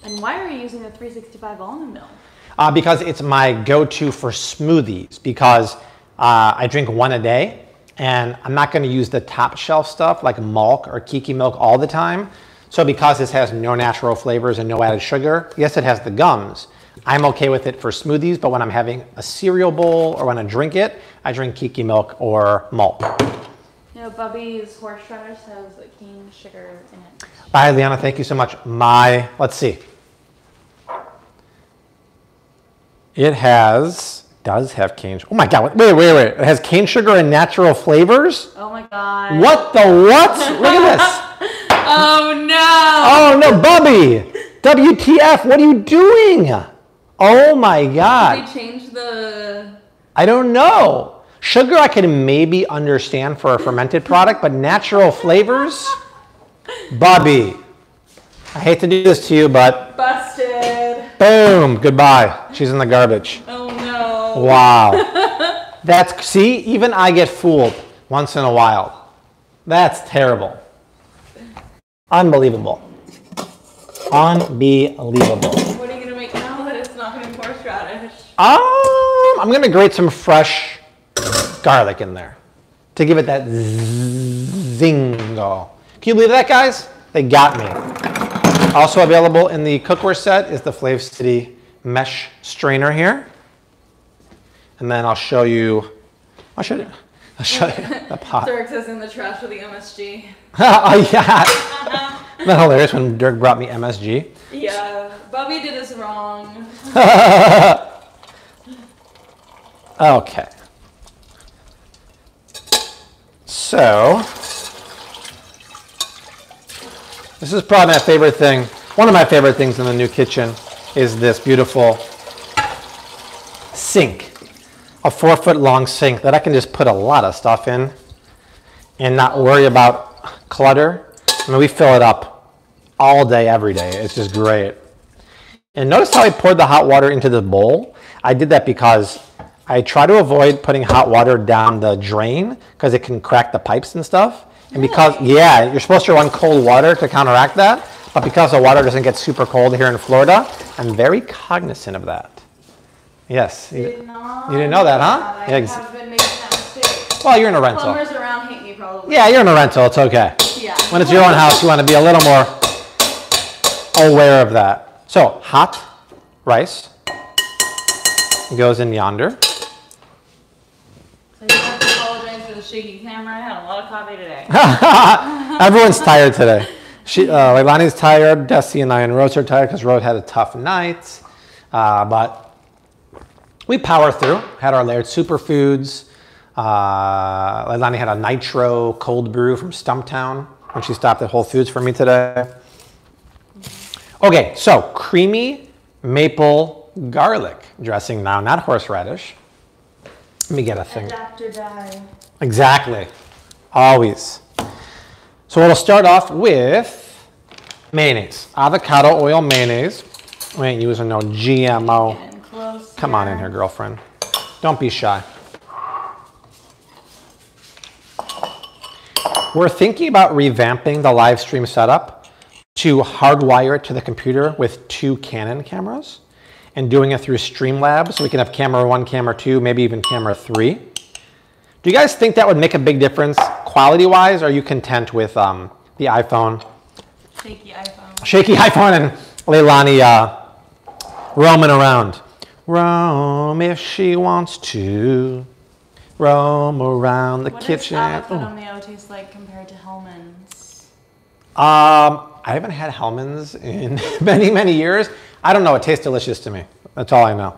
[SPEAKER 2] And why are you using the 365 almond milk?
[SPEAKER 1] Uh, because it's my go-to for smoothies. Because uh, I drink one a day, and I'm not going to use the top shelf stuff like Malk or Kiki milk all the time. So because this has no natural flavors and no added sugar, yes, it has the gums. I'm okay with it for smoothies, but when I'm having a cereal bowl or when I drink it, I drink Kiki milk or Malk.
[SPEAKER 2] You know, Bubbies horseradish has cane sugar in it.
[SPEAKER 1] Bye, Liana. Thank you so much. My, let's see. It has, does have cane. Oh my God! Wait, wait, wait! It has cane sugar and natural flavors.
[SPEAKER 2] Oh my god.
[SPEAKER 1] What the what? Look at this.
[SPEAKER 2] Oh no!
[SPEAKER 1] Oh no, Bubby! WTF? What are you doing? Oh my god.
[SPEAKER 2] Did They
[SPEAKER 1] God!
[SPEAKER 2] changed the.
[SPEAKER 1] I don't know. Sugar I can maybe understand for a fermented product, but natural flavors, Bobby. I hate to do this to you, but
[SPEAKER 2] Busted.
[SPEAKER 1] boom, goodbye. She's in the garbage.
[SPEAKER 2] Oh no.
[SPEAKER 1] Wow. That's see, even I get fooled once in a while. That's terrible. Unbelievable. Unbelievable.
[SPEAKER 2] What are you gonna make now that it's not gonna be horseradish?
[SPEAKER 1] Um, I'm gonna grate some fresh garlic in there to give it that zingo. Can you believe that, guys? They got me. Also available in the cookware set is the Flav City mesh strainer here. And then I'll show you, I'll show you, I'll show you the pot.
[SPEAKER 2] Dirk says in the trash with the MSG.
[SPEAKER 1] oh yeah. Isn't that hilarious when Dirk brought me MSG?
[SPEAKER 2] Yeah, Bobby did us wrong.
[SPEAKER 1] Okay. So, this is probably my favorite thing. One of my favorite things in the new kitchen is this beautiful sink. A four foot long sink that I can just put a lot of stuff in and not worry about clutter. I mean, we fill it up all day, every day. It's just great. And notice how I poured the hot water into the bowl? I did that because I try to avoid putting hot water down the drain because it can crack the pipes and stuff. And because, yeah, you're supposed to run cold water to counteract that. But because the water doesn't get super cold here in Florida, I'm very cognizant of that. Yes. you-
[SPEAKER 2] Did not
[SPEAKER 1] You didn't know that, huh?
[SPEAKER 2] I
[SPEAKER 1] Yeah, ex-
[SPEAKER 2] have been making that.
[SPEAKER 1] Well, you're in a rental.
[SPEAKER 2] Plumbers around hate me probably.
[SPEAKER 1] Yeah, you're in a rental. It's okay.
[SPEAKER 2] Yeah.
[SPEAKER 1] When it's your own house, you want to be a little more aware of that. So, hot rice goes in yonder.
[SPEAKER 2] So you have to apologize for the camera. I had a lot of coffee today.
[SPEAKER 1] Everyone's tired today. She, uh, Leilani's tired. Desi and I and Rose are tired because Rose had a tough night. Uh, but we power through. Had our layered superfoods. Uh, Leilani had a nitro cold brew from Stumptown when she stopped at Whole Foods for me today. Okay, so creamy maple garlic dressing now, not horseradish. Let me get a thing.
[SPEAKER 2] Adapt or die.
[SPEAKER 1] Exactly. Always. So we'll start off with mayonnaise. Avocado oil mayonnaise. We ain't using no GMO.
[SPEAKER 2] Get in close.
[SPEAKER 1] Come on in here, girlfriend. Don't be shy. We're thinking about revamping the live stream setup to hardwire it to the computer with two Canon cameras and doing it through Streamlabs so we can have camera one, camera two, maybe even camera three. Do you guys think that would make a big difference quality wise? Are you content with um, the iPhone?
[SPEAKER 2] Shaky iPhone.
[SPEAKER 1] Shaky iPhone and Leilani uh, roaming around. Roam if she wants to. Roam around the
[SPEAKER 2] What
[SPEAKER 1] kitchen.
[SPEAKER 2] does avocado taste like compared to Hellmann's?
[SPEAKER 1] Um, I haven't had Hellmann's in many, many years. I don't know. It tastes delicious to me. That's all I know.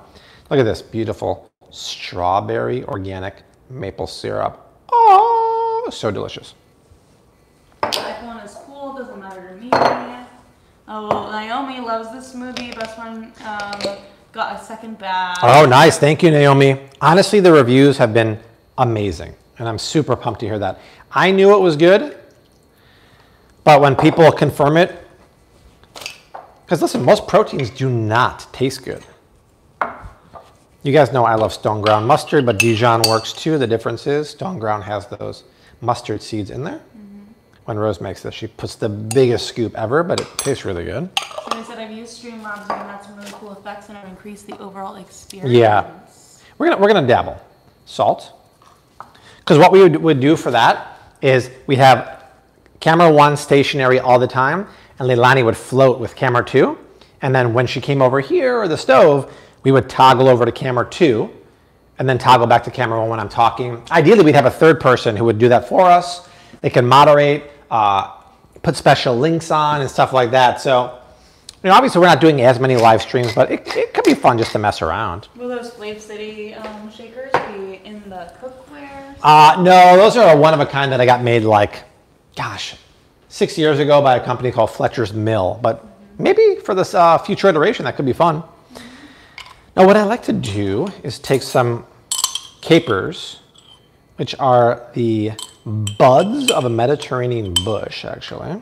[SPEAKER 1] Look at this beautiful strawberry organic maple syrup. Oh, so delicious.
[SPEAKER 2] iPhone is cool, doesn't matter to me. Oh, Naomi loves this smoothie. Best one um, got a second bag.
[SPEAKER 1] Oh, nice. Thank you, Naomi. Honestly, the reviews have been amazing, and I'm super pumped to hear that. I knew it was good, but when people confirm it, because listen, most proteins do not taste good. You guys know I love stone ground mustard, but Dijon works too. The difference is stone ground has those mustard seeds in there. Mm-hmm. When Rose makes this, she puts the biggest scoop ever, but it tastes really good.
[SPEAKER 2] So they said I've used Streamlabs and had some really cool effects and have increased the overall experience.
[SPEAKER 1] Yeah. We're gonna we're gonna dabble salt because what we would, would do for that is we have camera one stationary all the time, and Leilani would float with camera two, and then when she came over here or the stove, we would toggle over to camera two, and then toggle back to camera one when I'm talking. Ideally, we'd have a third person who would do that for us. They can moderate, uh, put special links on, and stuff like that. So. You know, obviously, we're not doing as many live streams, but it, it could be fun just to mess around.
[SPEAKER 2] Will those Flav City um, shakers be in the cookware?
[SPEAKER 1] Uh, no, those are a one of a kind that I got made like, gosh, six years ago by a company called Fletcher's Mill. But maybe for this uh, future iteration, that could be fun. Now, what I like to do is take some capers which are the buds of a Mediterranean bush, actually.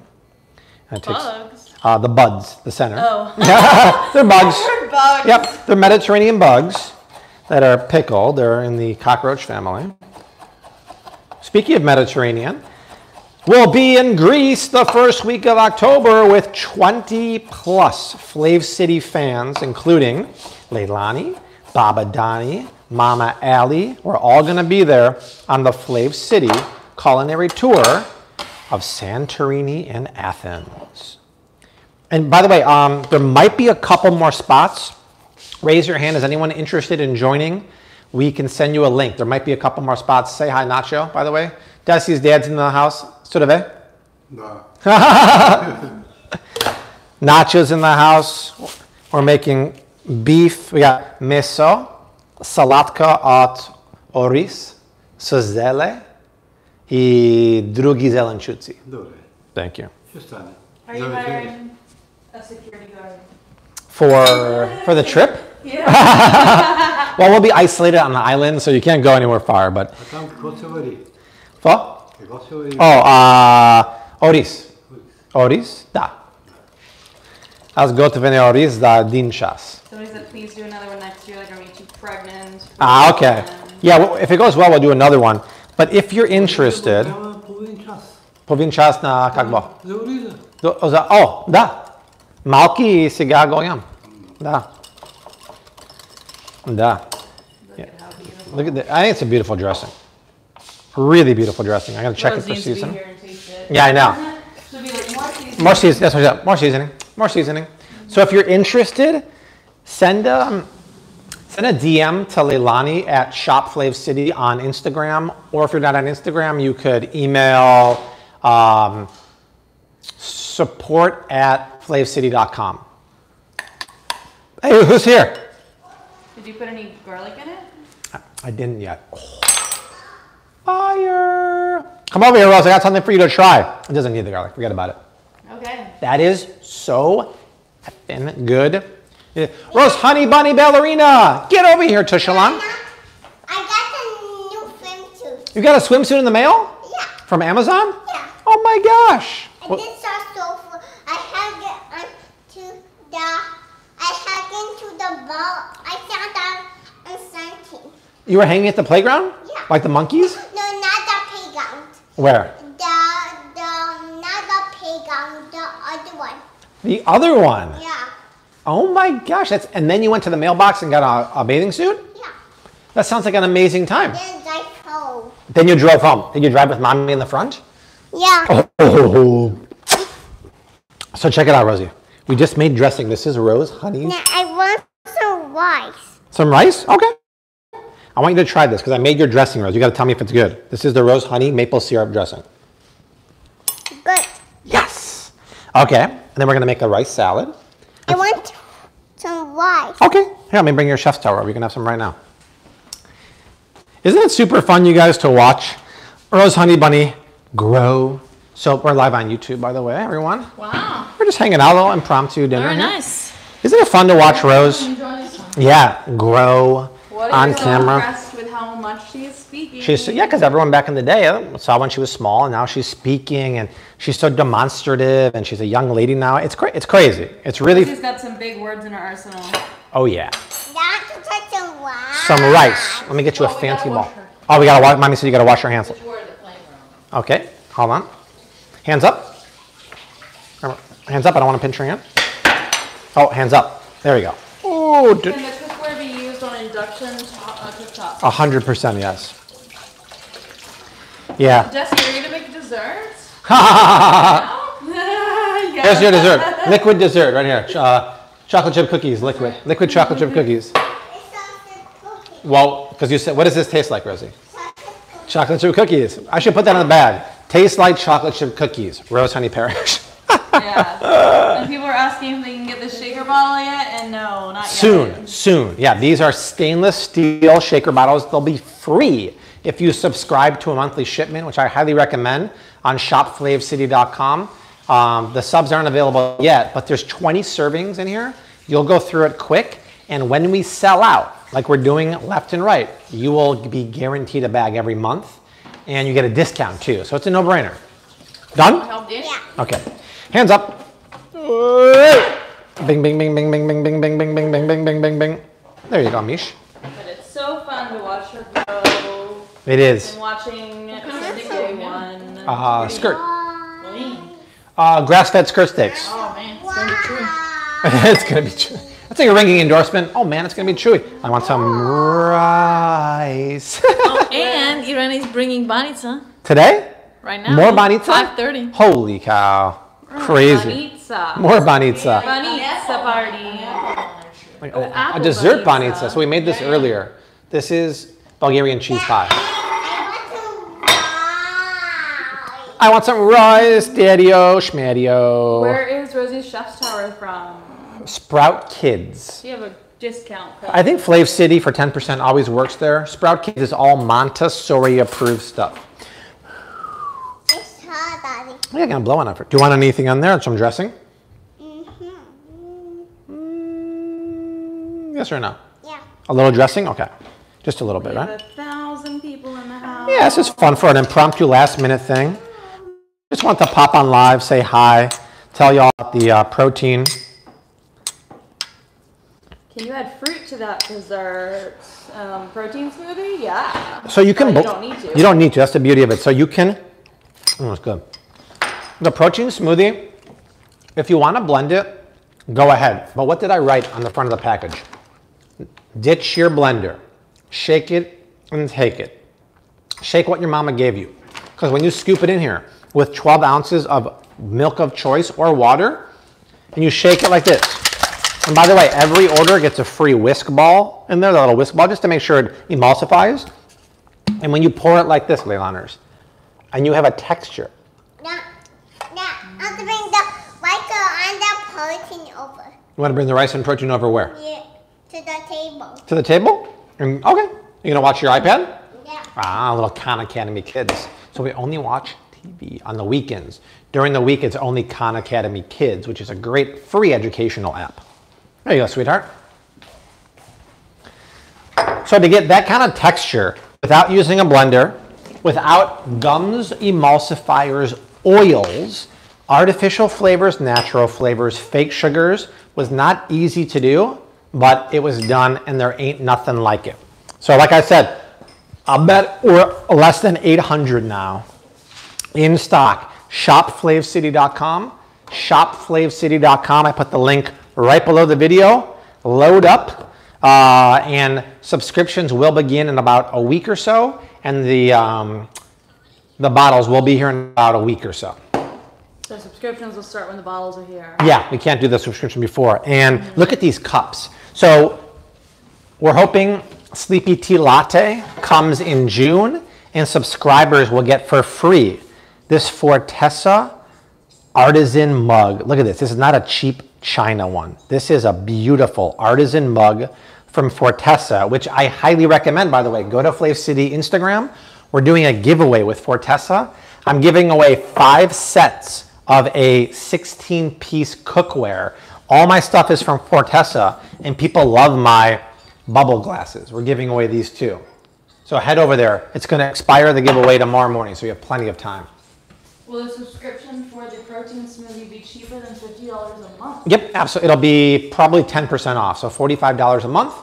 [SPEAKER 1] And
[SPEAKER 2] Bugs.
[SPEAKER 1] Uh, the buds, the center.
[SPEAKER 2] Oh.
[SPEAKER 1] They're bugs.
[SPEAKER 2] Bugs.
[SPEAKER 1] Yep, they're Mediterranean bugs that are pickled. They're in the cockroach family. Speaking of Mediterranean, we'll be in Greece the first week of October with 20 plus Flav City fans, including Leilani, Baba Dani, Mama Ali. We're all going to be there on the Flav City culinary tour of Santorini and Athens. And by the way, um, there might be a couple more spots. Raise your hand. Is anyone interested in joining? We can send you a link. There might be a couple more spots. Say hi, Nacho, by the way. Desi's dad's in the house. Sudave.
[SPEAKER 4] No.
[SPEAKER 1] Nacho's in the house. We're making beef. We got miso, salatka od oris, sozele i drugi zelenčuci.
[SPEAKER 4] Dobre.
[SPEAKER 1] Thank you.
[SPEAKER 2] Are you hiring a security guard?
[SPEAKER 1] For, for the trip?
[SPEAKER 2] Yeah.
[SPEAKER 1] Well, we'll be isolated on the island, so you can't go anywhere far. But
[SPEAKER 4] Το. Ο oh,
[SPEAKER 1] oh, uh, oris. Ορίς, da. As got vene oris da dinshas.
[SPEAKER 2] Somebody said, please do another one next year, are pregnant?
[SPEAKER 1] Ah, okay. Yeah, well, if it goes well, we'll do another one. But if you're interested...
[SPEAKER 4] Povinčas
[SPEAKER 1] na kak bo? Oh, da. Malki si ga. Da. Da.
[SPEAKER 2] Look at
[SPEAKER 1] that. I think it's a beautiful dressing. Really beautiful dressing. I gotta check
[SPEAKER 2] Rose
[SPEAKER 1] it for
[SPEAKER 2] needs to be
[SPEAKER 1] season.
[SPEAKER 2] here and taste it.
[SPEAKER 1] Yeah, I know.
[SPEAKER 2] Like more seasoning.
[SPEAKER 1] More seasoning. That's what I said. More seasoning. More seasoning. So if you're interested, send a send a DM to Leilani at Shop Flav City on Instagram, or if you're not on Instagram, you could email um, support at flavcity.com. Hey, who's here?
[SPEAKER 2] Did you put any garlic in it?
[SPEAKER 1] I didn't yet. Fire! Come over here, Rose. I got something for you to try. It doesn't need the garlic. Forget about it.
[SPEAKER 2] Okay.
[SPEAKER 1] That is so effing good. Yeah. Rose, honey bunny ballerina. Get over here, Tushalan.
[SPEAKER 5] I got a new swimsuit.
[SPEAKER 1] You got a swimsuit in the mail
[SPEAKER 5] Yeah.
[SPEAKER 1] from Amazon?
[SPEAKER 5] Yeah.
[SPEAKER 1] Oh my gosh.
[SPEAKER 5] And
[SPEAKER 1] Well,
[SPEAKER 5] this is so full. I hung it onto the. I hung into the ball. I found out on something.
[SPEAKER 1] You were hanging at the playground?
[SPEAKER 5] Yeah.
[SPEAKER 1] Like the monkeys?
[SPEAKER 5] No, not the playground.
[SPEAKER 1] Where?
[SPEAKER 5] The the not the playground. The other one.
[SPEAKER 1] The other one.
[SPEAKER 5] Yeah.
[SPEAKER 1] Oh my gosh. That's and then you went to the mailbox and got a, a bathing suit?
[SPEAKER 5] Yeah.
[SPEAKER 1] That sounds like an amazing time.
[SPEAKER 5] Then I home.
[SPEAKER 1] Then you drove home. Did you drive with mommy in the front?
[SPEAKER 5] Yeah.
[SPEAKER 1] Oh. So check it out, Rosie. We just made dressing. This is rose honey.
[SPEAKER 5] Now I want some rice.
[SPEAKER 1] Some rice? Okay. I want you to try this because I made your dressing, Rose. You got to tell me if it's good. This is the rose honey maple syrup dressing.
[SPEAKER 5] Good.
[SPEAKER 1] Yes. Okay. And then we're going to make a rice salad.
[SPEAKER 5] I want some rice.
[SPEAKER 1] Okay. Here, let me bring your chef's towel. We can have some right now. Isn't it super fun, you guys, to watch Rose Honey Bunny grow? So we're live on YouTube, by the way, everyone.
[SPEAKER 3] Wow.
[SPEAKER 1] We're just hanging out, a little impromptu dinner.
[SPEAKER 3] Very
[SPEAKER 1] here.
[SPEAKER 3] nice.
[SPEAKER 1] Isn't it fun to watch Rose?
[SPEAKER 3] Enjoy this one.
[SPEAKER 1] Yeah, grow
[SPEAKER 2] What
[SPEAKER 1] on
[SPEAKER 2] so
[SPEAKER 1] camera.
[SPEAKER 2] impressed with how much she is speaking?
[SPEAKER 1] She's yeah, because everyone back in the day uh, saw when she was small, and now she's speaking, and she's so demonstrative, and she's a young lady now. It's cra- it's crazy. It's really
[SPEAKER 2] She's got some big words in her arsenal.
[SPEAKER 1] oh yeah.
[SPEAKER 5] Now to touch some rice.
[SPEAKER 1] Some rice. Let me get you a
[SPEAKER 3] Well, we
[SPEAKER 1] fancy
[SPEAKER 3] gotta
[SPEAKER 1] ball.
[SPEAKER 3] her.
[SPEAKER 1] Oh, we gotta wash. Mommy said you gotta wash your hands.
[SPEAKER 3] Which were the playground?
[SPEAKER 1] Okay, hold on. Hands up. Hands up. I don't want to pinch your hand. Oh, hands up. There we go. Oh,
[SPEAKER 2] Can the cookware be used on induction top, uh, cooktop?
[SPEAKER 1] a hundred percent yes. Yeah.
[SPEAKER 2] Jesse, are you gonna make desserts?
[SPEAKER 1] Here's
[SPEAKER 2] yes.
[SPEAKER 1] your dessert. Liquid dessert right here. Uh, chocolate chip cookies, liquid. Liquid chocolate chip cookies.
[SPEAKER 5] It's something cookie.
[SPEAKER 1] Well, because you said, what does this taste like, Rosie?
[SPEAKER 5] Chocolate
[SPEAKER 1] chip cookies. I should put that in the bag. Tastes like chocolate chip cookies. Rose Honey Parrish.
[SPEAKER 2] Yeah. And people are asking if they can get the shaker bottle yet, and no, not yet.
[SPEAKER 1] soon, soon. Yeah, these are stainless steel shaker bottles. They'll be free if you subscribe to a monthly shipment, which I highly recommend on shopflavcity.com. Um, the subs aren't available yet, but there's 20 servings in here. You'll go through it quick, and when we sell out, like we're doing left and right, you will be guaranteed a bag every month. and you get a discount too. So it's a no-brainer. Done?
[SPEAKER 5] Yeah.
[SPEAKER 1] Okay. Hands up. Bing, bing, bing, bing, bing, bing, bing, bing, bing, bing, bing, bing, bing, bing, bing. There you go, Mish.
[SPEAKER 2] But it's so fun to watch her grow.
[SPEAKER 1] It is.
[SPEAKER 2] And watching the one.
[SPEAKER 1] Uh, skirt.
[SPEAKER 5] Wow.
[SPEAKER 1] Uh, grass-fed skirt steaks.
[SPEAKER 3] Oh man, it's gonna be true.
[SPEAKER 1] It's gonna be chewy. That's like a ringing endorsement. Oh man, it's gonna be chewy. I want some rice.
[SPEAKER 3] Oh, and Irene is bringing banitsa
[SPEAKER 1] Today?
[SPEAKER 3] right now.
[SPEAKER 1] More banitsa?
[SPEAKER 3] Five thirty.
[SPEAKER 1] Holy cow. Mm. Crazy.
[SPEAKER 2] Banitsa.
[SPEAKER 1] More banitsa.
[SPEAKER 2] Banitsa party.
[SPEAKER 1] Like
[SPEAKER 2] Oh,
[SPEAKER 1] uh, a,
[SPEAKER 2] a
[SPEAKER 1] dessert
[SPEAKER 2] banitsa.
[SPEAKER 1] banitsa. So we made this earlier. This is Bulgarian cheese pie.
[SPEAKER 5] I want to
[SPEAKER 1] I want some rice, daddy-o, schmaddy-o.
[SPEAKER 2] Where is Rosie's Chef's Tower from?
[SPEAKER 1] Sprout Kids.
[SPEAKER 2] Do you have a discount code?
[SPEAKER 1] I think Flav City for 10% always works there. Sprout Kids is all Montessori approved stuff.
[SPEAKER 5] It's hot,
[SPEAKER 1] Yeah, I'm gonna blow on it. Do you want anything on there and some dressing?
[SPEAKER 5] Mm-hmm.
[SPEAKER 1] Mm, yes or no?
[SPEAKER 5] Yeah.
[SPEAKER 1] A little dressing? Okay. Just a little bit,
[SPEAKER 2] have
[SPEAKER 1] right?
[SPEAKER 2] a thousand people in the house.
[SPEAKER 1] Yeah, this is fun for an impromptu last minute thing. Just want to pop on live, say hi, tell y'all about the uh, protein.
[SPEAKER 2] Can you add fruit to that dessert um, protein smoothie? Yeah.
[SPEAKER 1] So you can.
[SPEAKER 2] But you don't need to.
[SPEAKER 1] You don't need to. That's the beauty of it. So you can. Oh, it's good. The protein smoothie. If you want to blend it, go ahead. But what did I write on the front of the package? Ditch your blender. Shake it and take it. Shake what your mama gave you. Because when you scoop it in here with 12 ounces of milk of choice or water, and you shake it like this. And by the way, every order gets a free whisk ball in there, the little whisk ball, just to make sure it emulsifies. And when you pour it like this, Leiloners, and you have a texture,
[SPEAKER 5] Yeah. Yeah. I'll bring the white and the protein over.
[SPEAKER 1] You want to bring the rice and protein over where?
[SPEAKER 5] Yeah. To the table.
[SPEAKER 1] To the table? And, okay. You gonna watch your iPad?
[SPEAKER 5] Yeah.
[SPEAKER 1] Ah, little Khan Academy kids. So we only watch TV on the weekends. During the week, it's only Khan Academy Kids, which is a great free educational app. There you go, sweetheart. So to get that kind of texture without using a blender, without gums, emulsifiers, oils, artificial flavors, natural flavors, fake sugars was not easy to do, but it was done and there ain't nothing like it. So like I said, I bet we're less than 800 now in stock. Shopflavcity.com. Shopflavcity.com. I put the link right below the video. Load up, uh, and subscriptions will begin in about a week or so, and the um, the bottles will be here in about a week or so.
[SPEAKER 2] Subscriptions will start when the bottles are here.
[SPEAKER 1] Yeah, we can't do the subscription before. And look at these cups. So we're hoping Sleepy Tea Latte comes in June, and subscribers will get for free this Fortessa artisan mug. Look at this. This is not a cheap China one. This is a beautiful artisan mug from Fortessa, which I highly recommend, by the way. Go to Flav City Instagram. We're doing a giveaway with Fortessa. I'm giving away five sets of a 16 piece cookware. All my stuff is from Fortessa, and people love my bubble glasses. We're giving away these too. So head over there. It's going to expire the giveaway tomorrow morning, so you have plenty of time.
[SPEAKER 3] Will the subscription for the protein smoothie be cheaper than fifty dollars a month?
[SPEAKER 1] Yep, absolutely. It'll be probably 10% off, so $45 a month.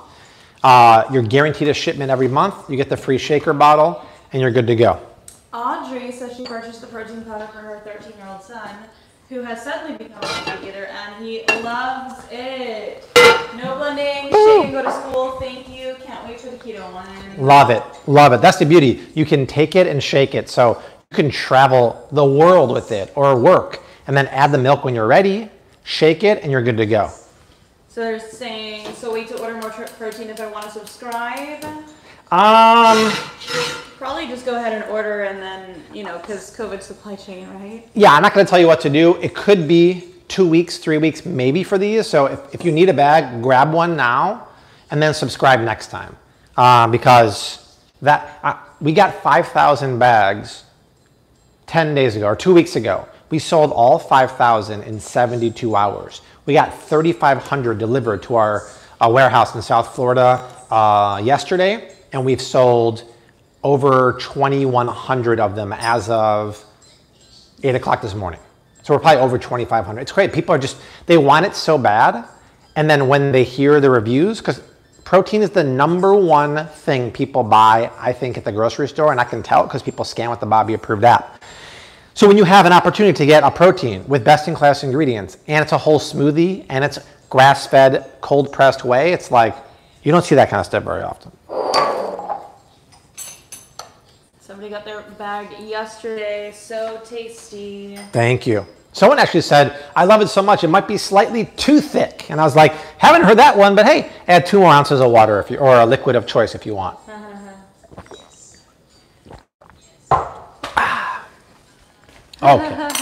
[SPEAKER 1] Uh, you're guaranteed a shipment every month. You get the free shaker bottle, and you're good to go.
[SPEAKER 2] Audrey says she purchased the protein powder for her 13 year old son, who has suddenly become a vegan eater, and he loves it. No blending, shake and go to school. Thank you. Can't wait for the keto one.
[SPEAKER 1] Love it, love it. That's the beauty. You can take it and shake it, so you can travel the world with it or work, and then add the milk when you're ready. Shake it, and you're good to go.
[SPEAKER 2] So they're saying, so wait to order more protein if I want to subscribe.
[SPEAKER 1] Um,
[SPEAKER 2] Probably just go ahead and order, and then you know, because COVID supply chain, right?
[SPEAKER 1] yeah, I'm not going to tell you what to do. It could be two weeks, three weeks, maybe for these. So if, if you need a bag, grab one now, and then subscribe next time, uh, because that uh, we got 5,000 bags 10 days ago or two weeks ago. We sold all 5,000 in 72 hours. We got 3,500 delivered to our uh, warehouse in South Florida uh, yesterday, and we've sold over 2,100 of them as of 8 o'clock this morning. So we're probably over 2,500. It's great. People are just, they want it so bad. And then when they hear the reviews, because protein is the number one thing people buy, I think, at the grocery store. And I can tell because people scan with the Bobby approved app. So when you have an opportunity to get a protein with best in class ingredients and it's a whole smoothie and it's grass fed, cold pressed whey, it's like you don't see that kind of stuff very often.
[SPEAKER 2] Somebody got their bag yesterday. So tasty.
[SPEAKER 1] Thank you. Someone actually said, I love it so much, it might be slightly too thick. And I was like, haven't heard that one, but hey, add two more ounces of water if you, or a liquid of choice if you want. Ah. Okay.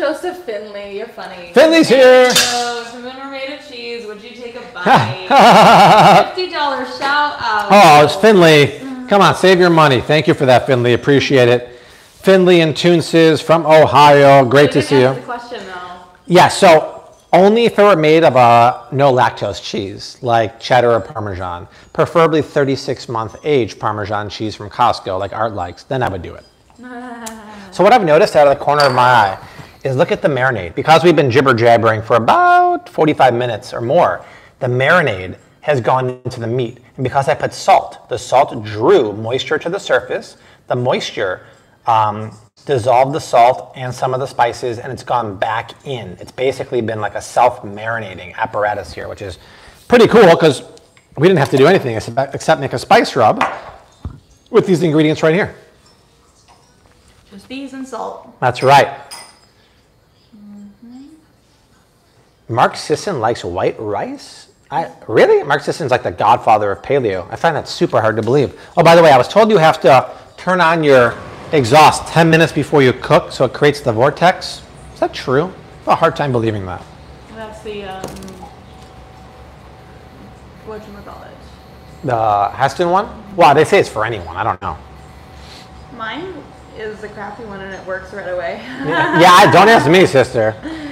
[SPEAKER 2] Joseph Finley, you're funny.
[SPEAKER 1] Finley's here.
[SPEAKER 2] So, if we were made of cheese, would you take a bite? Fifty dollars shout out.
[SPEAKER 1] Oh, it's Finley. Come on, save your money. Thank you for that, Finley. Appreciate it. Finley and Toonses from Ohio. Great to see you.
[SPEAKER 2] The question though.
[SPEAKER 1] Yeah, so only if it were made of a no lactose cheese, like cheddar or Parmesan, preferably 36 month age Parmesan cheese from Costco, like Art likes, then I would do it. so what I've noticed out of the corner of my eye is look at the marinade. Because we've been jibber jabbering for about 45 minutes or more, the marinade has gone into the meat. And because I put salt, the salt drew moisture to the surface. The moisture um, dissolved the salt and some of the spices, and it's gone back in. It's basically been like a self marinating apparatus here, which is pretty cool because we didn't have to do anything except except make a spice rub with these ingredients right here.
[SPEAKER 2] Just these and salt.
[SPEAKER 1] That's right. Mark Sisson likes white rice? I, really? Mark Sisson's like the godfather of paleo. I find that super hard to believe. Oh, by the way, I was told you have to turn on your exhaust 10 minutes before you cook so it creates the vortex. Is that true? I have a hard time believing that.
[SPEAKER 2] That's the um. What you call it?
[SPEAKER 1] The Heston one? Well, they say it's for anyone. I don't know.
[SPEAKER 2] Mine is the crappy one and it works right away.
[SPEAKER 1] yeah, I- don't ask me, sister.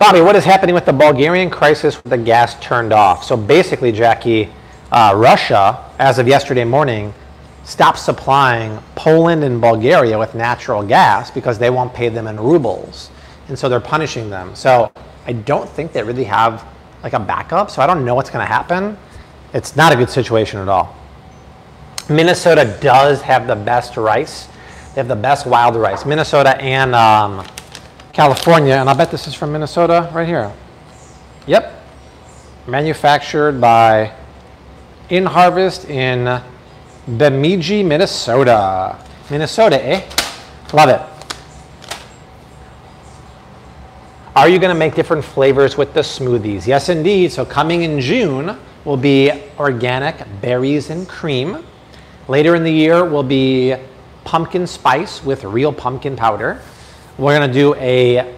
[SPEAKER 1] Bobby, what is happening with the Bulgarian crisis with the gas turned off? So basically, Jackie, uh, Russia, as of yesterday morning, stopped supplying Poland and Bulgaria with natural gas because they won't pay them in rubles. And so they're punishing them. So I don't think they really have like a backup. So I don't know what's going to happen. It's not a good situation at all. Minnesota does have the best rice. They have the best wild rice. Minnesota and um, California, and I bet this is from Minnesota right here. Yep. Manufactured by InHarvest in Bemidji, Minnesota. Minnesota, eh? Love it. Are you going to make different flavors with the smoothies? Yes, indeed. So, coming in June will be organic berries and cream. Later in the year will be pumpkin spice with real pumpkin powder. We're to do a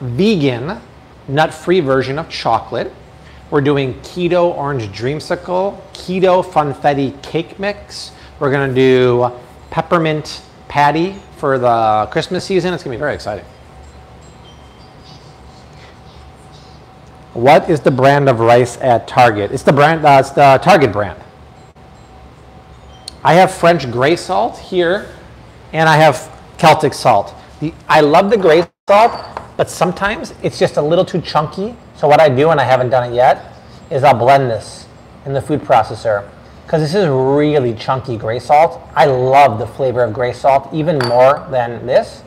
[SPEAKER 1] vegan, nut free version of chocolate. We're doing keto orange dreamsicle, keto funfetti cake mix. We're to do peppermint patty for the Christmas season. It's to be very exciting. What is the brand of rice at Target? It's the brand. Uh, it's the Target brand. I have French gray salt here, and I have Celtic salt. The, I love the gray salt, but sometimes it's just a little too chunky. So what I do, and I haven't done it yet, is I'll blend this in the food processor because this is really chunky gray salt. I love the flavor of gray salt even more than this.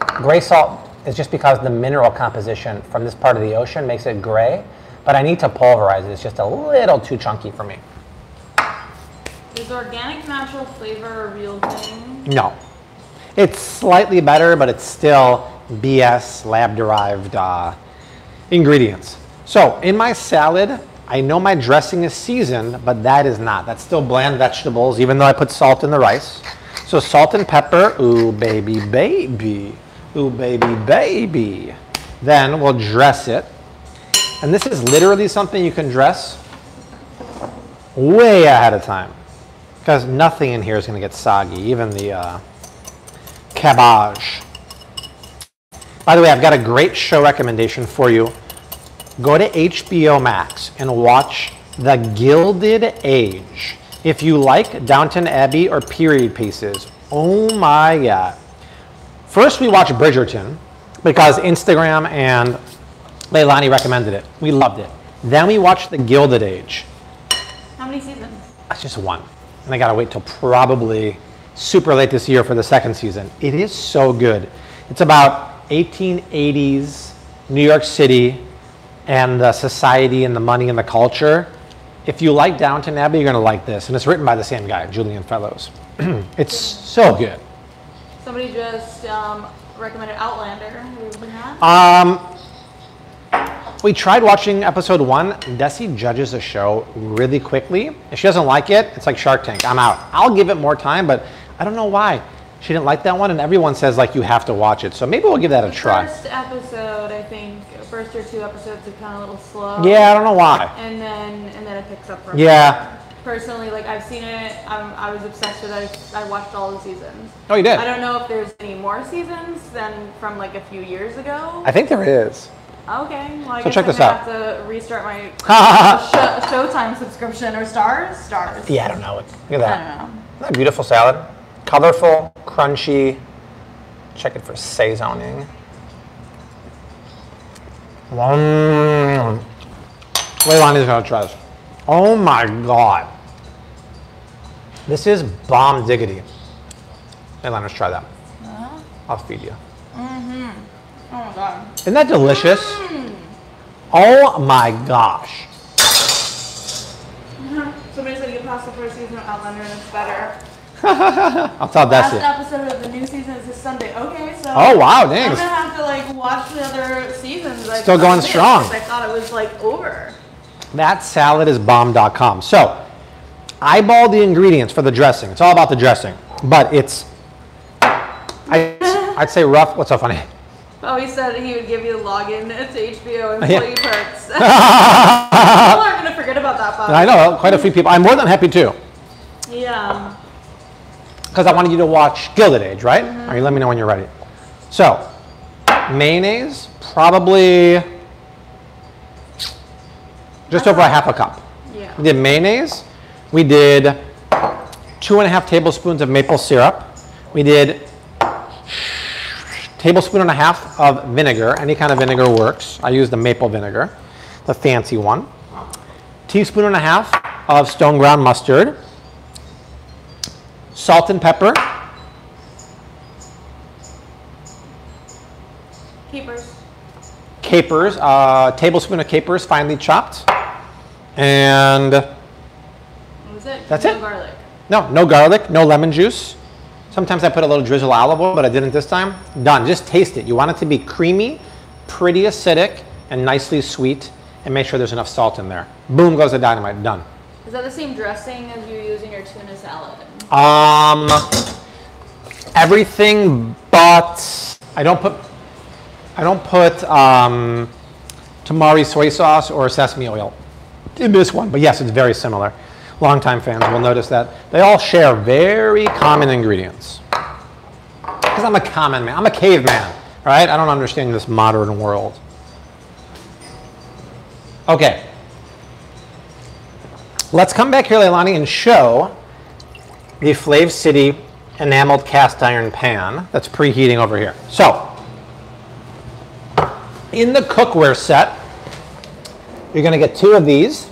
[SPEAKER 1] Gray salt is just because the mineral composition from this part of the ocean makes it gray, but I need to pulverize it. It's just a little too chunky for me.
[SPEAKER 2] Is organic natural flavor a real thing?
[SPEAKER 1] No. It's slightly better, but it's still BS lab derived uh, ingredients. So in my salad, I know my dressing is seasoned, but that is not. That's still bland vegetables, even though I put salt in the rice. So salt and pepper, ooh baby, baby, ooh baby, baby. Then we'll dress it. And this is literally something you can dress way ahead of time. Because nothing in here is going to get soggy, even the uh, cabbage. By the way, I've got a great show recommendation for you. Go to HBO Max and watch The Gilded Age. If you like Downton Abbey or period pieces, oh my god. First, we watched Bridgerton because Instagram and Leilani recommended it. We loved it. Then we watched The Gilded Age.
[SPEAKER 2] How many seasons?
[SPEAKER 1] That's just one. And I gotta wait till probably super late this year for the second season. It is so good. It's about 1880s New York City and the society and the money and the culture. If you like Downton Abbey, you're gonna like this. And it's written by the same guy, Julian Fellowes. it's so good.
[SPEAKER 2] Somebody just um, recommended Outlander. Have you seen that?
[SPEAKER 1] Um, we tried watching episode one. Desi judges a show really quickly. If she doesn't like it, it's like Shark Tank. I'm out. I'll give it more time, but I don't know why. She didn't like that one, and everyone says like you have to watch it. So maybe we'll give that a try.
[SPEAKER 2] First episode, I think, first or two episodes are kind of a little slow.
[SPEAKER 1] Yeah, I don't know why.
[SPEAKER 2] And then and then it picks up from
[SPEAKER 1] Yeah.
[SPEAKER 2] there. Personally, like I've seen it. I'm, I was obsessed with it. I, I watched all the seasons.
[SPEAKER 1] Oh, you did?
[SPEAKER 2] I don't know if there's any more seasons than from like a few years ago.
[SPEAKER 1] I think there is.
[SPEAKER 2] Okay, well I
[SPEAKER 1] So
[SPEAKER 2] guess
[SPEAKER 1] check
[SPEAKER 2] I
[SPEAKER 1] this out.
[SPEAKER 2] have to restart my Showtime subscription or Stars. Stars.
[SPEAKER 1] Yeah, I don't know. Look at that.
[SPEAKER 2] I don't know.
[SPEAKER 1] Isn't that a beautiful salad? Colorful, crunchy. Check it for saisoning. Mmm. Leilani's gonna try this. Oh my god. This is bomb diggity. Leilani, let's try that. I'll feed you. Mhm.
[SPEAKER 2] Oh my god.
[SPEAKER 1] Isn't that delicious? Oh my gosh.
[SPEAKER 2] Somebody said you get past the first season of Outlander and it's better.
[SPEAKER 1] I'll tell
[SPEAKER 2] Last
[SPEAKER 1] Desi.
[SPEAKER 2] episode of the new season is this Sunday. Okay, so.
[SPEAKER 1] Oh wow,
[SPEAKER 2] I'm
[SPEAKER 1] dang.
[SPEAKER 2] gonna have to like watch the other seasons. Like,
[SPEAKER 1] Still going
[SPEAKER 2] I did, I thought it was like over.
[SPEAKER 1] That salad is bomb.com. So, eyeball the ingredients for the dressing. It's all about the dressing, but it's, I, I'd say rough. What's so funny?
[SPEAKER 2] Oh, he said he would give you the login to HBO and
[SPEAKER 1] Yeah.
[SPEAKER 2] employee perks. People aren't gonna forget about that, Bob.
[SPEAKER 1] I know quite a few people. I'm more than happy too,
[SPEAKER 2] Yeah.
[SPEAKER 1] Because I wanted you to watch Gilded Age, right? Mm-hmm. All right, let me know when you're ready. So, mayonnaise, probably just over a half a cup.
[SPEAKER 2] Yeah.
[SPEAKER 1] We did mayonnaise. We did two and a half tablespoons of maple syrup. We did tablespoon and a half of vinegar. Any kind of vinegar works. I use the maple vinegar, the fancy one. Teaspoon and a half of stone ground mustard. Salt and pepper.
[SPEAKER 2] Capers.
[SPEAKER 1] Capers, a tablespoon of capers finely chopped. And
[SPEAKER 2] What was it?
[SPEAKER 1] That's
[SPEAKER 2] no
[SPEAKER 1] it?
[SPEAKER 2] garlic.
[SPEAKER 1] No, no garlic, no lemon juice. Sometimes I put a little drizzle olive oil, but I didn't this time. Done. Just taste it. You want it to be creamy, pretty acidic, and nicely sweet, and make sure there's enough salt in there. Boom goes the dynamite. Done.
[SPEAKER 2] Is that the same dressing as you use in your tuna salad?
[SPEAKER 1] Um, everything but I don't put I don't put um, tamari soy sauce or sesame oil in this one, but yes, it's very similar. Longtime fans will notice that they all share very common ingredients. Because I'm a common man, I'm a caveman, right? I don't understand this modern world. Okay. Let's come back here, Leilani, and show the Flav City enameled cast iron pan that's preheating over here. So, in the cookware set, you're going to get two of these.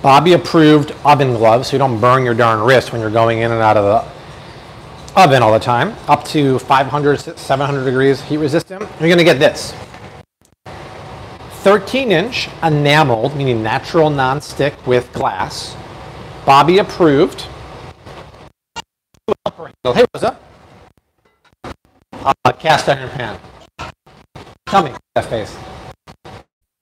[SPEAKER 1] Bobby approved oven gloves so you don't burn your darn wrist when you're going in and out of the oven all the time. Up to 500, 700 degrees heat resistant. You're going to get this 13 inch enameled, meaning natural non-stick with glass. Bobby approved. Hey, up? Uh, cast iron pan. Tell me that face.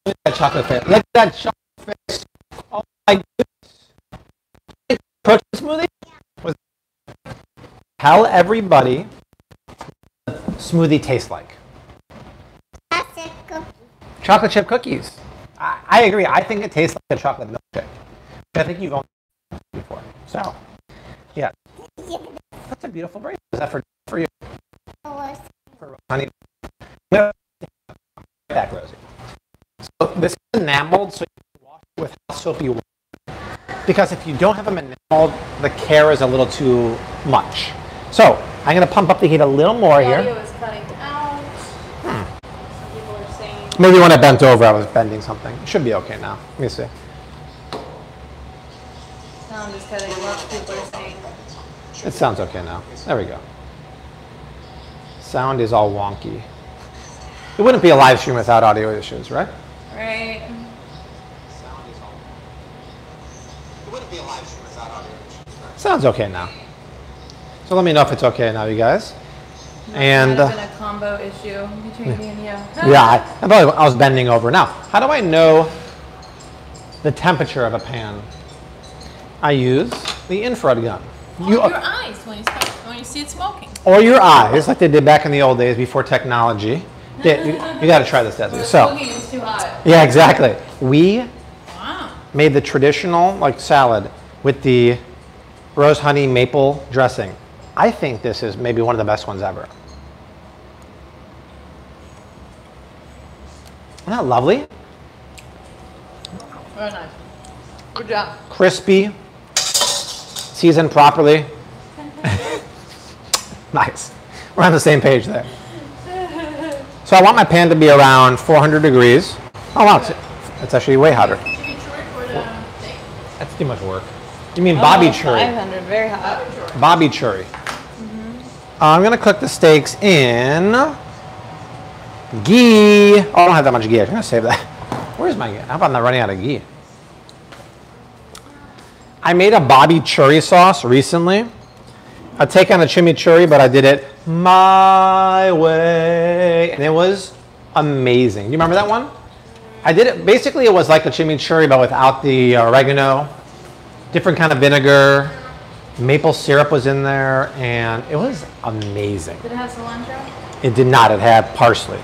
[SPEAKER 1] Look at that chocolate face. Look at that chocolate face. Oh my goodness. Protein smoothie? Was- Tell everybody smoothie tastes like.
[SPEAKER 5] Cookie.
[SPEAKER 1] Chocolate chip cookies. I, I agree. I think it tastes like a chocolate milkshake. I think you've owned before. So, yeah. That's a beautiful bracelet. Is that for, for you? For honey? No. Back, Rosie. So this is enameled, so you can wash it with how soapy water. because if you don't have them enameled, the care is a little too much. So I'm going to pump up the heat a little more
[SPEAKER 3] The
[SPEAKER 1] here. Maybe when I bent over, I was bending something. It should be okay now. Let me see.
[SPEAKER 3] Sound is cutting. Lots of people are saying.
[SPEAKER 1] It sounds okay now. There we go. Sound is all wonky. It wouldn't be a live stream without audio issues, right?
[SPEAKER 3] Right.
[SPEAKER 1] Sound is all. It wouldn't be a live stream without audio issues. Sounds okay now. So let me know if it's okay now, you guys. And uh,
[SPEAKER 3] been a combo issue between me and you.
[SPEAKER 1] yeah, I, I probably I was bending over. Now, how do I know the temperature of a pan? I use the infrared gun.
[SPEAKER 6] Or
[SPEAKER 1] You,
[SPEAKER 6] your eyes when you start, when you see it smoking.
[SPEAKER 1] or your eyes, like they did back in the old days before technology. Yeah, you, you got to try this, Desi. So,
[SPEAKER 3] too hot.
[SPEAKER 1] yeah, exactly. We
[SPEAKER 6] Wow.
[SPEAKER 1] made the traditional like salad with the rose honey maple dressing. I think this is maybe one of the best ones ever. Isn't that lovely?
[SPEAKER 6] Very nice. Good job.
[SPEAKER 1] Crispy, seasoned properly. nice. We're on the same page there. So I want my pan to be around 400 degrees. Oh wow, it's, it's actually way hotter.
[SPEAKER 6] Should be short for the um, thing.
[SPEAKER 1] That's too much work. You mean Bobby
[SPEAKER 3] Oh,
[SPEAKER 1] churri?
[SPEAKER 3] 500, very hot.
[SPEAKER 1] Bobby churri. Mm-hmm. Uh, I'm gonna cook the steaks in ghee. Oh, I don't have that much ghee. I'm gonna save that. Where's my ghee? How about not running out of ghee? I made a Bobby churri sauce recently. I take on a chimichurri, but I did it my way, and it was amazing. Do you remember that one? I did it. Basically, it was like the chimichurri, but without the oregano. Different kind of vinegar. Maple syrup was in there, and it was amazing.
[SPEAKER 3] Did it have cilantro?
[SPEAKER 1] It did not. It had parsley.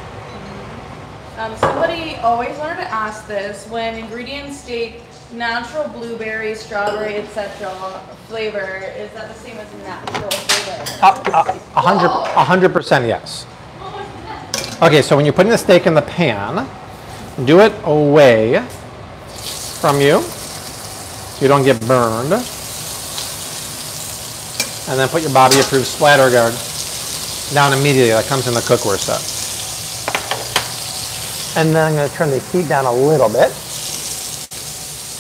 [SPEAKER 3] Um, somebody always wanted to ask this. When ingredients state natural blueberry, strawberry, etc. flavor, is that the same as natural flavor?
[SPEAKER 1] A hundred, a hundred percent yes. Okay, so when you're putting the steak in the pan, do it away from you so you don't get burned. And then put your Bobby approved splatter guard down immediately. That comes in the cookware set. And then I'm going to turn the heat down a little bit.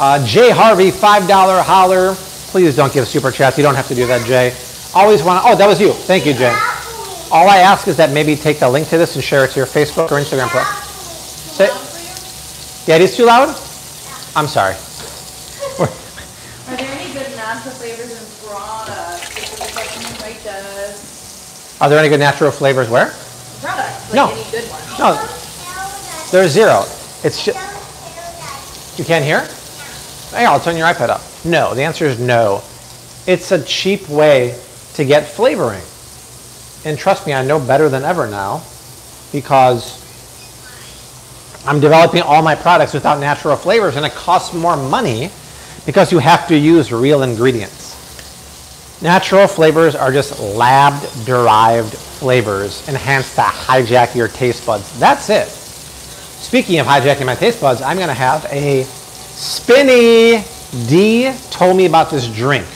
[SPEAKER 1] Uh, Jay Harvey, $5 holler. Please don't give super chats. You don't have to do that, Jay. Always want to. Oh, that was you. Thank you, Jay. All I ask is that maybe take the link to this and share it to your Facebook or Instagram. Pro- Say, yeah, it is too loud? I'm sorry.
[SPEAKER 3] Are there any good natural flavors in products? This is a question you might does.
[SPEAKER 1] Are there any good natural flavors where?
[SPEAKER 3] Products, like
[SPEAKER 1] No.
[SPEAKER 3] any good ones.
[SPEAKER 1] No, there's zero. It's just, you can't hear? Hey, I'll turn your iPad up. No, the answer is no. It's a cheap way to get flavoring. And trust me, I know better than ever now because I'm developing all my products without natural flavors and it costs more money because you have to use real ingredients. Natural flavors are just lab derived flavors enhanced to hijack your taste buds. That's it. Speaking of hijacking my taste buds, I'm going to have a Spinny. D told me about this drink.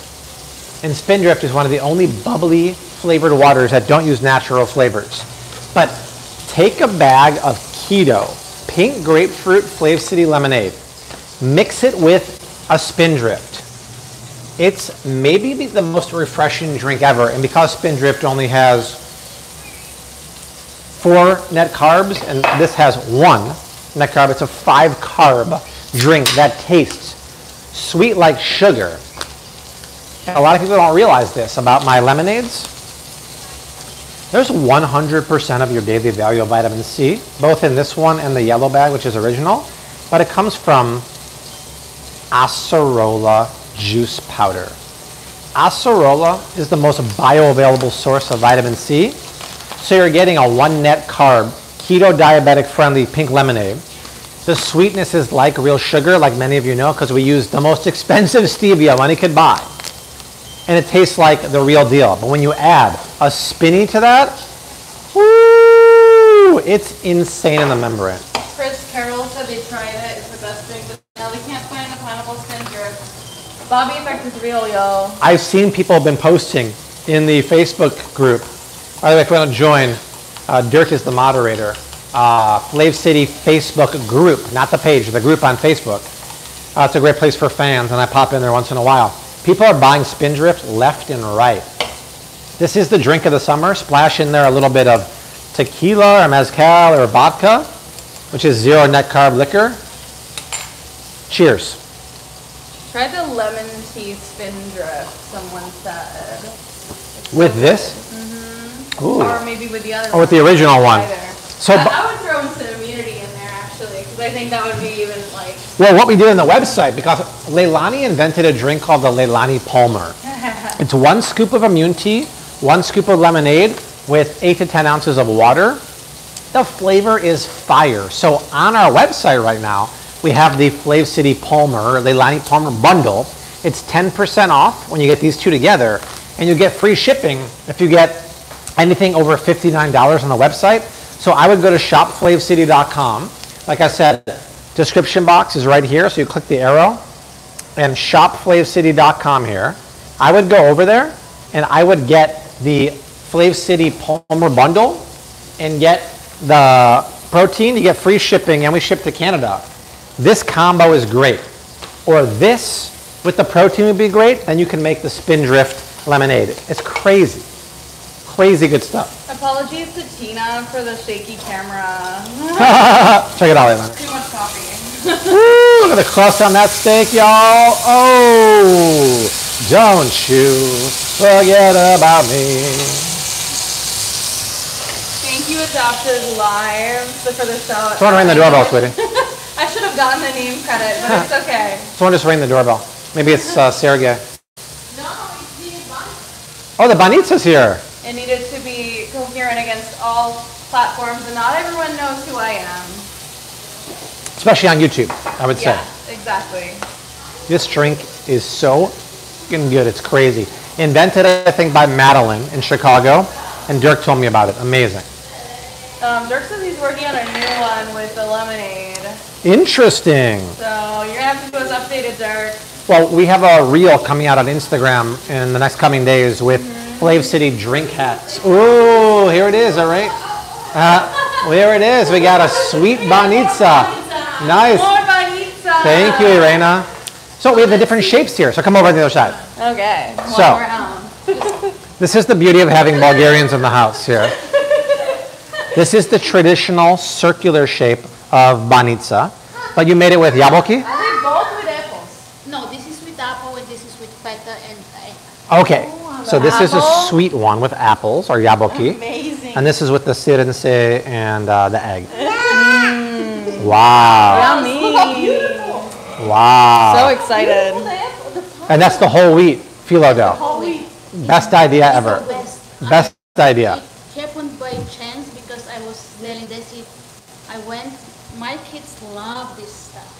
[SPEAKER 1] And Spindrift is one of the only bubbly flavored waters that don't use natural flavors. But take a bag of keto, pink grapefruit Flav City lemonade, mix it with a Spindrift. It's maybe the- the most refreshing drink ever. And because Spindrift only has four net carbs and this has one net carb, it's a five carb drink that tastes sweet like sugar. A lot of people don't realize this about my lemonades. There's 100% of your daily value of vitamin C, both in this one and the yellow bag, which is original, but it comes from acerola juice powder. Acerola is the most bioavailable source of vitamin C, so you're getting a one net carb, keto diabetic friendly pink lemonade. The sweetness is like real sugar, like many of you know, because we use the most expensive stevia money could buy. And it tastes like the real deal. But when you add a spinny to that, woo, it's insane in the membrane.
[SPEAKER 3] Chris Carroll said they tried it. It's the best drink, but now they can't find the pineapple spindrift.
[SPEAKER 2] Bobby effect is real, yo.
[SPEAKER 1] I've seen people have been posting in the Facebook group. By the way, if you want to join, uh, Dirk is the moderator. Uh, Flav City Facebook group, not the page, the group on Facebook. Uh, it's a great place for fans, and I pop in there once in a while. People are buying Spindrift left and right. This is the drink of the summer. Splash in there a little bit of tequila or mezcal or vodka, which is zero net carb liquor. Cheers.
[SPEAKER 2] Try the lemon tea spindrift, someone said.
[SPEAKER 1] With this? Ooh.
[SPEAKER 2] Or maybe with the other
[SPEAKER 1] Oh, with the original one.
[SPEAKER 2] Either.
[SPEAKER 1] So,
[SPEAKER 2] I, I would throw some immunity in there actually, because I think that would be even like.
[SPEAKER 1] Well, what we did on the website, because Leilani invented a drink called the Leilani Palmer. It's one scoop of immune tea, one scoop of lemonade with eight to 10 ounces of water. The flavor is fire. So on our website right now, we have the Flav City Palmer, Leilani Palmer bundle. It's 10% off when you get these two together, and you get free shipping if you get anything over $59 on the website. So I would go to shopflavcity.com. Like I said, description box is right here, so you click the arrow and shopflavcity.com here. I would go over there and I would get the Flav City Palmer bundle and get the protein. You get free shipping and we ship to Canada. This combo is great. Or this with the protein would be great. Then you can make the Spindrift lemonade. It's crazy. Crazy good stuff.
[SPEAKER 2] Apologies to Tina for the shaky camera.
[SPEAKER 1] Check it out, Leilani.
[SPEAKER 2] Too much coffee.
[SPEAKER 1] Woo, look at the crust on that steak, y'all. Oh, don't you forget about me.
[SPEAKER 2] Thank you, Adopted Lives, for the shout.
[SPEAKER 1] Someone ring the doorbell, sweetie.
[SPEAKER 2] I should have gotten the name credit, but it's okay.
[SPEAKER 1] Someone just ring the doorbell. Maybe it's uh, Sergey.
[SPEAKER 6] No, it's the bunny.
[SPEAKER 1] Oh, the Banitsa's here.
[SPEAKER 2] It needed to be coherent against all platforms, and not everyone knows who I am.
[SPEAKER 1] Especially on YouTube, I would say.
[SPEAKER 2] Yeah, exactly.
[SPEAKER 1] This drink is so fucking good. It's crazy. Invented, I think, by Madeline in Chicago. And Dirk told me about it. Amazing.
[SPEAKER 2] Um, Dirk says he's working on a new one with the lemonade.
[SPEAKER 1] Interesting.
[SPEAKER 2] So you're gonna have to keep us updated, Dirk.
[SPEAKER 1] Well, we have a reel coming out on Instagram in the next coming days with Flav City drink hats. Ooh, here it is, all right? Uh, there it is. We got a sweet banitsa. Nice.
[SPEAKER 2] More bonita.
[SPEAKER 1] Thank you, Irena. So we have the different shapes here. So come over on the other side.
[SPEAKER 2] Okay. One
[SPEAKER 1] So-
[SPEAKER 2] round.
[SPEAKER 1] This is the beauty of having Bulgarians in the house here. This is the traditional circular shape of banitsa, but you made it with yaboki?
[SPEAKER 2] Are they both with apples?
[SPEAKER 6] No, this is with apple and this is with feta and uh,
[SPEAKER 1] Okay, so this is a sweet one with apples or yaboki.
[SPEAKER 2] Amazing.
[SPEAKER 1] And this is with the sirense and uh, the egg. Wow.
[SPEAKER 2] Yummy.
[SPEAKER 1] Wow.
[SPEAKER 2] So excited.
[SPEAKER 1] and that's the whole wheat phyllo dough.
[SPEAKER 2] Whole wheat.
[SPEAKER 1] Best idea ever.
[SPEAKER 6] best.
[SPEAKER 1] Best idea.
[SPEAKER 6] It happened by chance because I was selling this. It, I went. My kids love this stuff,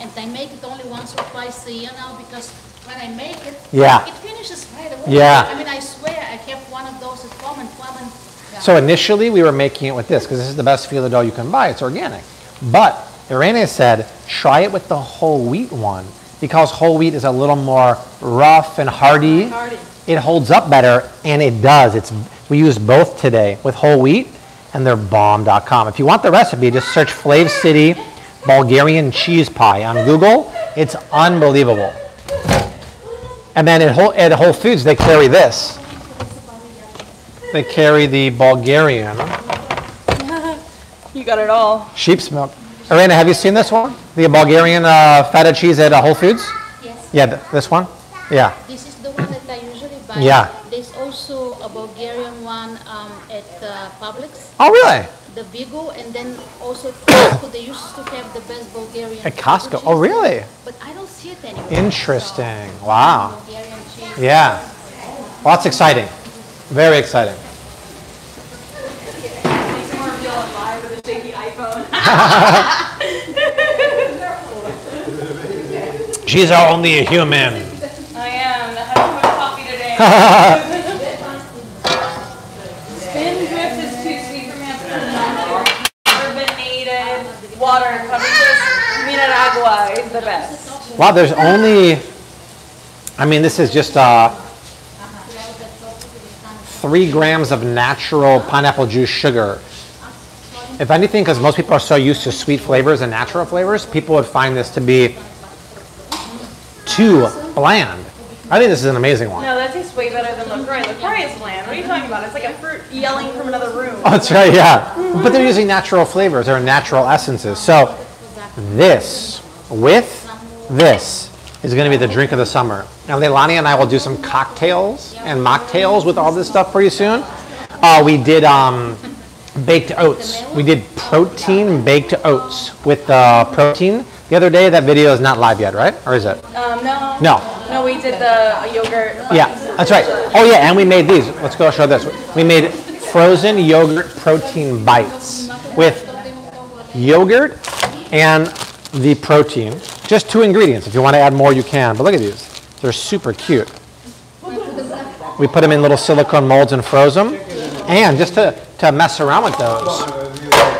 [SPEAKER 6] and I make it only once or twice a year now because when I make it,
[SPEAKER 1] Yeah.
[SPEAKER 6] it finishes right away.
[SPEAKER 1] Yeah.
[SPEAKER 6] I mean, I swear I kept one of those at home and. Yeah.
[SPEAKER 1] So initially we were making it with this because this is the best phyllo dough you can buy. It's organic. But Irene said, try it with the whole wheat one because whole wheat is a little more rough and hardy.
[SPEAKER 2] Hardy.
[SPEAKER 1] It holds up better, and it does. It's we use both today with whole wheat, and they're bomb.com. If you want the recipe, just search Flav City Bulgarian cheese pie on Google. It's unbelievable. And then at Whole, at Whole Foods, they carry this. They carry the Bulgarian
[SPEAKER 2] You got it all.
[SPEAKER 1] sheep's milk. Irena, have you seen this one? The Bulgarian uh, feta cheese at uh, Whole Foods?
[SPEAKER 6] Yes.
[SPEAKER 1] Yeah, th- this one? Yeah.
[SPEAKER 6] This is the one that I usually buy.
[SPEAKER 1] Yeah.
[SPEAKER 6] There's also a Bulgarian one um, at uh, Publix,
[SPEAKER 1] Oh, really?
[SPEAKER 6] The Vigo, and then also Costco. They used to have the best Bulgarian.
[SPEAKER 1] At Costco?
[SPEAKER 6] cheese.
[SPEAKER 1] Oh, really?
[SPEAKER 6] But I don't see it anymore.
[SPEAKER 1] Interesting.
[SPEAKER 6] So,
[SPEAKER 1] Wow.
[SPEAKER 6] Bulgarian cheese.
[SPEAKER 1] Yeah. Well, that's exciting. Very exciting.
[SPEAKER 2] with a shaky iPhone.
[SPEAKER 1] She's our only human.
[SPEAKER 2] I am. I had too much coffee today. Spindrift is too sweet for me. I'm putting it on Carbonated water. Cabritas Mineragua is the best.
[SPEAKER 1] Wow, there's only I mean, this is just uh, three grams of natural pineapple juice sugar. If anything, because most people are so used to sweet flavors and natural flavors, people would find this to be too bland. I think this is an amazing one.
[SPEAKER 2] No, that tastes way better than LaCroix. LaCroix is bland. What are you talking about? It's like a fruit yelling from another room.
[SPEAKER 1] Oh, that's right, yeah. But they're using natural flavors or natural essences. So this with this is going to be the drink of the summer. Now, Leilani and I will do some cocktails and mocktails with all this stuff for you soon. Uh, we did um, baked oats. We did protein baked oats with the protein the other day. That video is not live yet, right? Or is it?
[SPEAKER 2] Um, no.
[SPEAKER 1] No.
[SPEAKER 2] No, we did the yogurt.
[SPEAKER 1] Yeah, that's right. Oh yeah, and we made these. Let's go show this. We made frozen yogurt protein bites with yogurt and the protein. Just two ingredients. If you want to add more, you can. But look at these. They're super cute. We put them in little silicone molds and froze them. And just to, to mess around with those,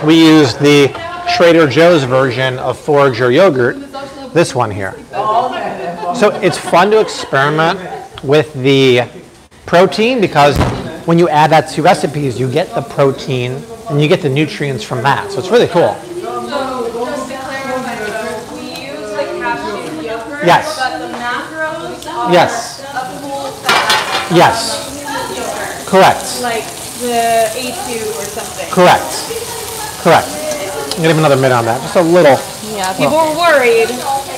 [SPEAKER 1] we used the Trader Joe's version of Forager yogurt, this one here. So it's fun to experiment with the protein because when you add that to recipes, you get the protein and you get the nutrients from that. So it's really cool.
[SPEAKER 2] Just to clarify, we use the cashew yogurt,
[SPEAKER 1] Yes.
[SPEAKER 2] but the macros are
[SPEAKER 1] Yes.
[SPEAKER 2] full fat
[SPEAKER 1] Yes,
[SPEAKER 2] yogurt,
[SPEAKER 1] correct,
[SPEAKER 2] like the A2 or something.
[SPEAKER 1] correct, correct. I'm gonna give another minute on that, just a little.
[SPEAKER 2] Yeah, people were worried.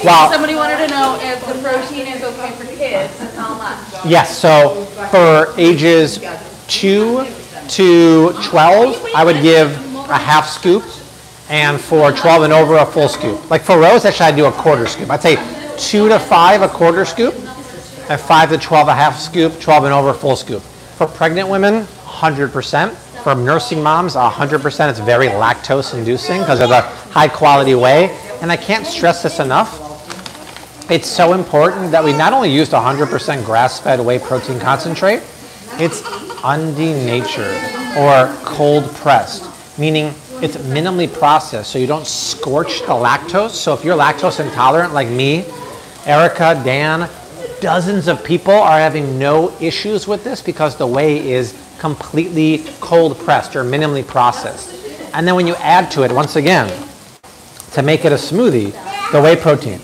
[SPEAKER 1] Wow.
[SPEAKER 3] Somebody wanted to know if the protein is okay for kids and how much.
[SPEAKER 1] Yes, so for ages 2 to 12, I would give a half scoop, and for 12 and over, a full scoop. Like for Rose, actually, I'd do a quarter scoop. I'd say 2 to 5, a quarter scoop, and 5 to 12, a half scoop, 12 and over, full scoop. For pregnant women, 100%. For nursing moms, 100%. It's very lactose inducing because of the high quality whey. And I can't stress this enough. It's so important that we not only used 100% grass-fed whey protein concentrate, it's undenatured or cold pressed, meaning it's minimally processed so you don't scorch the lactose. So if you're lactose intolerant like me, Erica, Dan, dozens of people are having no issues with this because the whey is completely cold pressed or minimally processed. And then when you add to it, once again, to make it a smoothie, the whey protein.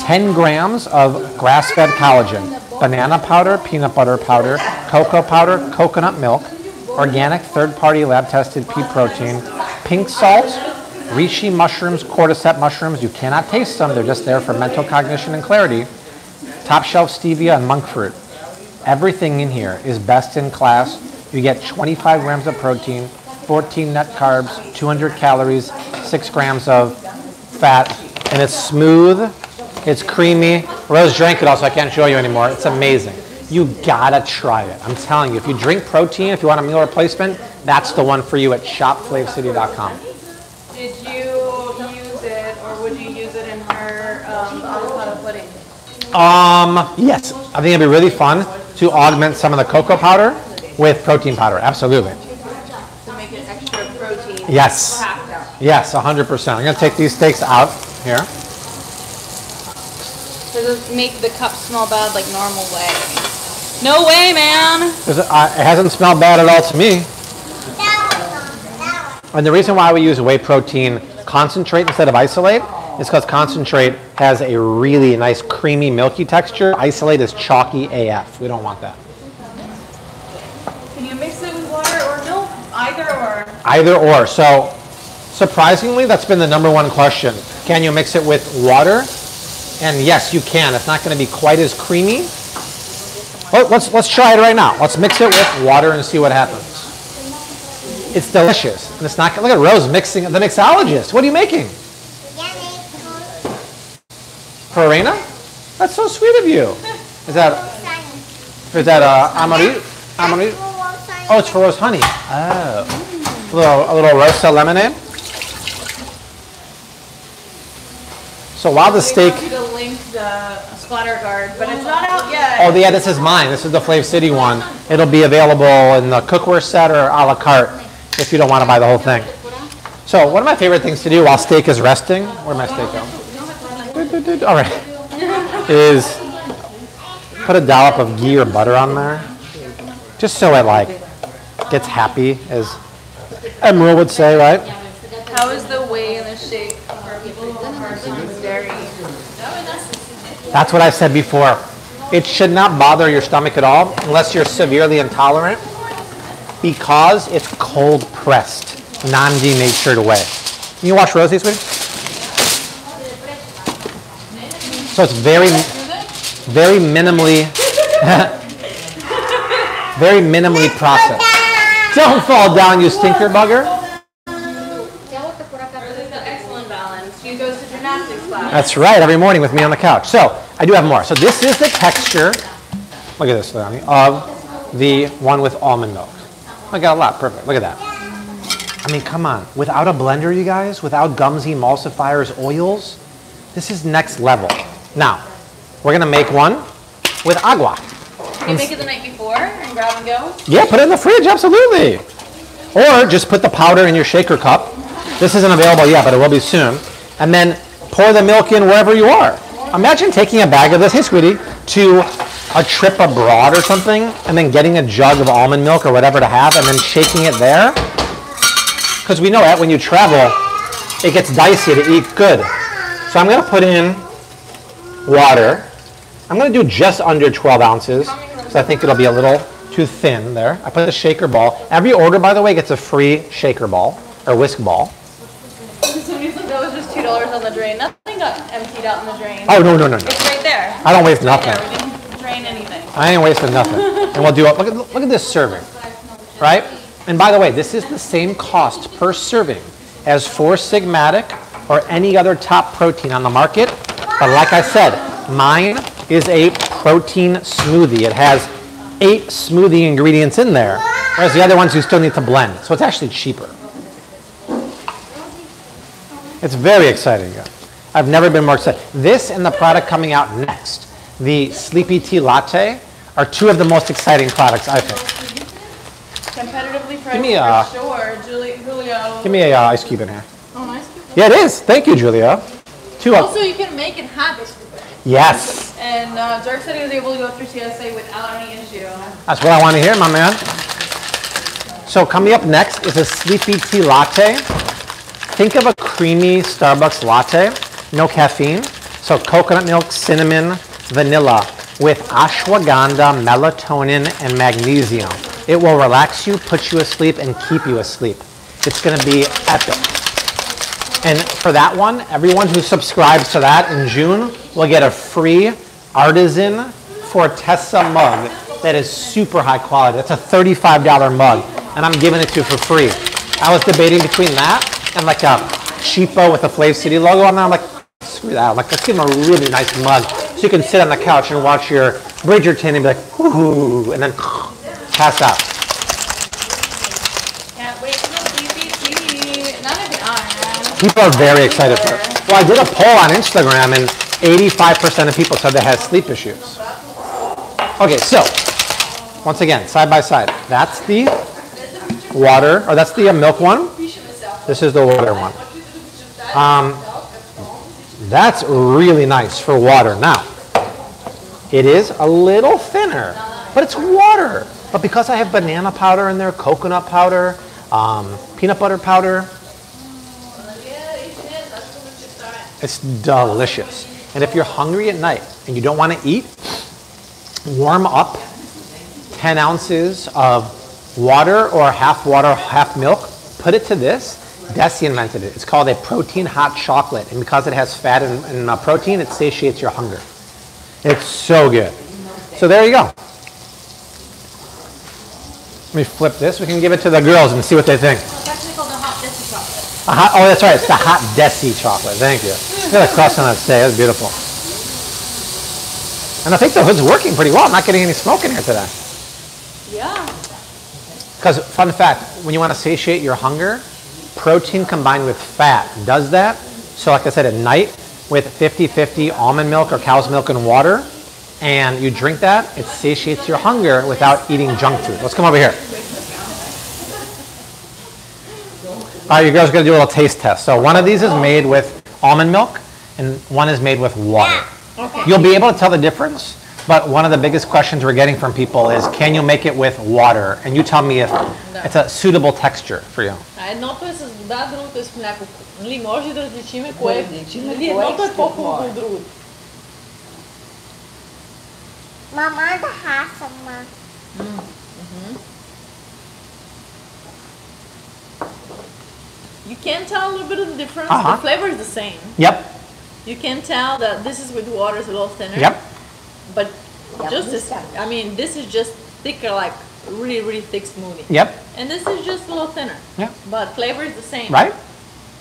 [SPEAKER 1] 10 grams of grass-fed collagen, banana powder, peanut butter powder, cocoa powder, coconut milk, organic third-party lab-tested pea protein, pink salt, reishi mushrooms, cordyceps mushrooms. You cannot taste them. They're just there for mental cognition and clarity. Top shelf stevia and monk fruit. Everything in here is best in class. You get 25 grams of protein, 14 net carbs, 200 calories, 6 grams of fat, and it's smooth, it's creamy. Rose drank it all, so I can't show you anymore. It's amazing. You gotta try it. I'm telling you, if you drink protein, if you want a meal replacement, that's the one for you at shopflavcity.com.
[SPEAKER 2] Did you use it, or would you use it in her um, avocado pudding?
[SPEAKER 1] Um, yes, I think it'd be really fun to augment some of the cocoa powder with protein powder. Absolutely.
[SPEAKER 2] To make it extra protein.
[SPEAKER 1] Yes. Yes, 100%. I'm gonna take these steaks out here.
[SPEAKER 3] Does it make the cup smell bad like normal way? No way, man!
[SPEAKER 1] There's uh, It hasn't smelled bad at all to me.
[SPEAKER 5] That one, that one.
[SPEAKER 1] And the reason why we use whey protein concentrate instead of isolate is because concentrate has a really nice creamy milky texture. Isolate is chalky AF. We don't want that.
[SPEAKER 2] Can you mix it with water or milk? Either or.
[SPEAKER 1] Either or. So surprisingly, that's been the number one question. Can you mix it with water? And yes, you can. It's not going to be quite as creamy. Well, let's let's try it right now. Let's mix it with water and see what happens. It's delicious. And it's not. Look at Rose mixing. The mixologist. What are you making?
[SPEAKER 5] Corn
[SPEAKER 1] That's so sweet of you. Is that is that uh, Amari? Amari?
[SPEAKER 5] That's for one sunny.
[SPEAKER 1] Oh, it's for rose honey. Oh, a little a little rosa lemonade. So while the steak.
[SPEAKER 2] We want you to link the splatter guard, but it's not out yet.
[SPEAKER 1] Oh, yeah, this is mine. This is the Flav City one. It'll be available in the cookware set or a la carte if you don't want to buy the whole thing. So one of my favorite things to do while steak is resting, where my steak go? All right, is Put a dollop of ghee or butter on there. Just so it like gets happy, as Emerald would say, right?
[SPEAKER 3] How is the whey in the shake for people who are allergic to dairy?
[SPEAKER 1] That's what I said before. It should not bother your stomach at all unless you're severely intolerant because it's cold pressed, non denatured whey. Can you wash Rosie, sweetie? So it's very, very minimally, very minimally processed. Don't fall down, you stinker bugger. That's right, every morning with me on the couch. So I do have more. So this is the texture, look at this, of the one with almond milk. I got a lot, perfect. Look at that. I mean, come on. Without a blender, you guys, without gums, emulsifiers, oils, this is next level. Now, we're gonna make one with agua.
[SPEAKER 3] You make it the night before and grab and go.
[SPEAKER 1] Yeah, put it in the fridge, absolutely. Or just put the powder in your shaker cup. This isn't available yet, but it will be soon. And then pour the milk in wherever you are. Imagine taking a bag of this, hey sweetie, to a trip abroad or something, and then getting a jug of almond milk or whatever to have, and then shaking it there. Because we know that when you travel, it gets dicey to eat good. So I'm gonna put in water. I'm gonna do just under 12 ounces, because I think it'll be a little too thin there. I put a shaker ball. Every order, by the way, gets a free shaker ball or whisk ball.
[SPEAKER 3] Somebody's like, that was just two dollars on the drain. Nothing got emptied out in the drain.
[SPEAKER 1] Oh, no, no, no, no.
[SPEAKER 3] It's right there.
[SPEAKER 1] I don't waste
[SPEAKER 3] Right
[SPEAKER 1] nothing.
[SPEAKER 3] there. We didn't drain anything.
[SPEAKER 1] I ain't wasting nothing. And we'll do it. Look at, look at this serving, right? And by the way, this is the same cost per serving as Four Sigmatic or any other top protein on the market. But like I said, mine is a protein smoothie. It has eight smoothie ingredients in there, whereas the other ones you still need to blend. So it's actually cheaper. It's very exciting. I've never been more excited. This and the product coming out next, the Sleepy Tea Latte, are two of the most exciting products, I think.
[SPEAKER 3] Competitively priced
[SPEAKER 1] me a-
[SPEAKER 3] for sure. Julio.
[SPEAKER 1] Give me a uh, ice cube in here.
[SPEAKER 6] Oh, ice cube?
[SPEAKER 1] Yeah, it is. Thank you, Julia. Two.
[SPEAKER 6] Also, you can make it hot.
[SPEAKER 1] Yes,
[SPEAKER 3] And uh, Dirk said he was able to go through TSA without any issue.
[SPEAKER 1] that's what I want to hear, my man. So coming up next is a Sleepy Tea Latte. Think of a creamy Starbucks latte, no caffeine. So coconut milk, cinnamon, vanilla with ashwagandha, melatonin, and magnesium. It will relax you, put you asleep, and keep you asleep. It's going to be epic. And for that one, everyone who subscribes to that in June will get a free artisan Fortessa mug that is super high quality. That's a $35 mug, and I'm giving it to you for free. I was debating between that and like a cheapo with a Flav City logo on there. I'm like, screw that. I'm like, let's give him a really nice mug so you can sit on the couch and watch your Bridgerton and be like, ooh, and then pass out.
[SPEAKER 3] Can't wait for the BBT. None of it are.
[SPEAKER 1] People are very excited for it. Well, I did a poll on Instagram, and 85% of people said they had sleep issues. Okay, so once again, side by side, that's the water, or that's the uh, milk one. This is the water one. Um, that's really nice for water. Now, it is a little thinner, but it's water. But because I have banana powder in there, coconut powder, um, peanut butter powder, it's delicious. And if you're hungry at night and you don't want to eat, warm up 10 ounces of water or half water, half milk, put it to this. Desi invented it. It's called a protein hot chocolate. And because it has fat and, and uh, protein, it satiates your hunger. It's so good. So there you go. Let me flip this. We can give it to the girls and see what they think.
[SPEAKER 6] It's actually called the hot desi chocolate.
[SPEAKER 1] A hot, oh, that's right. It's the hot Desi chocolate. Thank you. Got a crust on that today. That's beautiful. And I think the hood's working pretty well. I'm not getting any smoke in here today.
[SPEAKER 3] Yeah.
[SPEAKER 1] Because, fun fact, when you want to satiate your hunger, protein combined with fat does that. So, like I said, at night with 50 50 almond milk or cow's milk and water, and you drink that, it satiates your hunger without eating junk food. Let's come over here. All right, you guys are going to do a little taste test. So, one of these is made with almond milk, and one is made with water. You'll be able to tell the difference But one of the biggest questions we're getting from people is, can you make it with water? And you tell me if it's a suitable texture for you.
[SPEAKER 3] А едното е с вода, другото е с мляко. Нали, може да различиме кое,
[SPEAKER 7] различиме
[SPEAKER 3] нали,
[SPEAKER 7] кое
[SPEAKER 3] едното е
[SPEAKER 7] с какво
[SPEAKER 3] по-хубаво
[SPEAKER 7] е.
[SPEAKER 3] от другото.
[SPEAKER 5] Mama, the house of
[SPEAKER 3] You can tell a little bit of the difference.
[SPEAKER 1] Uh-huh.
[SPEAKER 3] The flavor is the same.
[SPEAKER 1] Yep,
[SPEAKER 3] You can tell that this is with water, it's a little thinner.
[SPEAKER 1] yep.
[SPEAKER 3] But
[SPEAKER 7] Yeah,
[SPEAKER 3] just
[SPEAKER 7] this
[SPEAKER 3] as. I mean, this is just thicker, like really, really thick smoothie.
[SPEAKER 1] Yep,
[SPEAKER 3] And this is just a little thinner.
[SPEAKER 1] Yeah.
[SPEAKER 3] But flavor is the same.
[SPEAKER 1] right?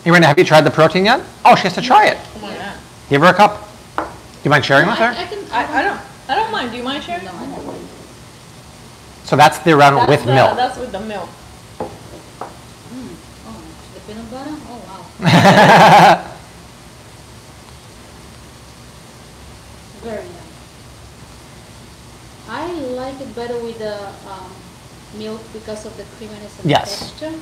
[SPEAKER 1] Irina, have you tried the protein yet? Oh, she has to try it.
[SPEAKER 3] Come on.
[SPEAKER 1] Give her a cup. Do you mind sharing with
[SPEAKER 6] I, I can.
[SPEAKER 3] I, I don't, I don't mind. Do you mind sharing?
[SPEAKER 6] No, I don't.
[SPEAKER 1] So that's the round
[SPEAKER 3] That's
[SPEAKER 1] with
[SPEAKER 3] the,
[SPEAKER 1] milk.
[SPEAKER 3] That's with the milk.
[SPEAKER 6] Oh, the peanut butter. Oh wow. Very yummy. I like it better with the um, milk because of the creaminess and
[SPEAKER 1] Yes.
[SPEAKER 6] texture.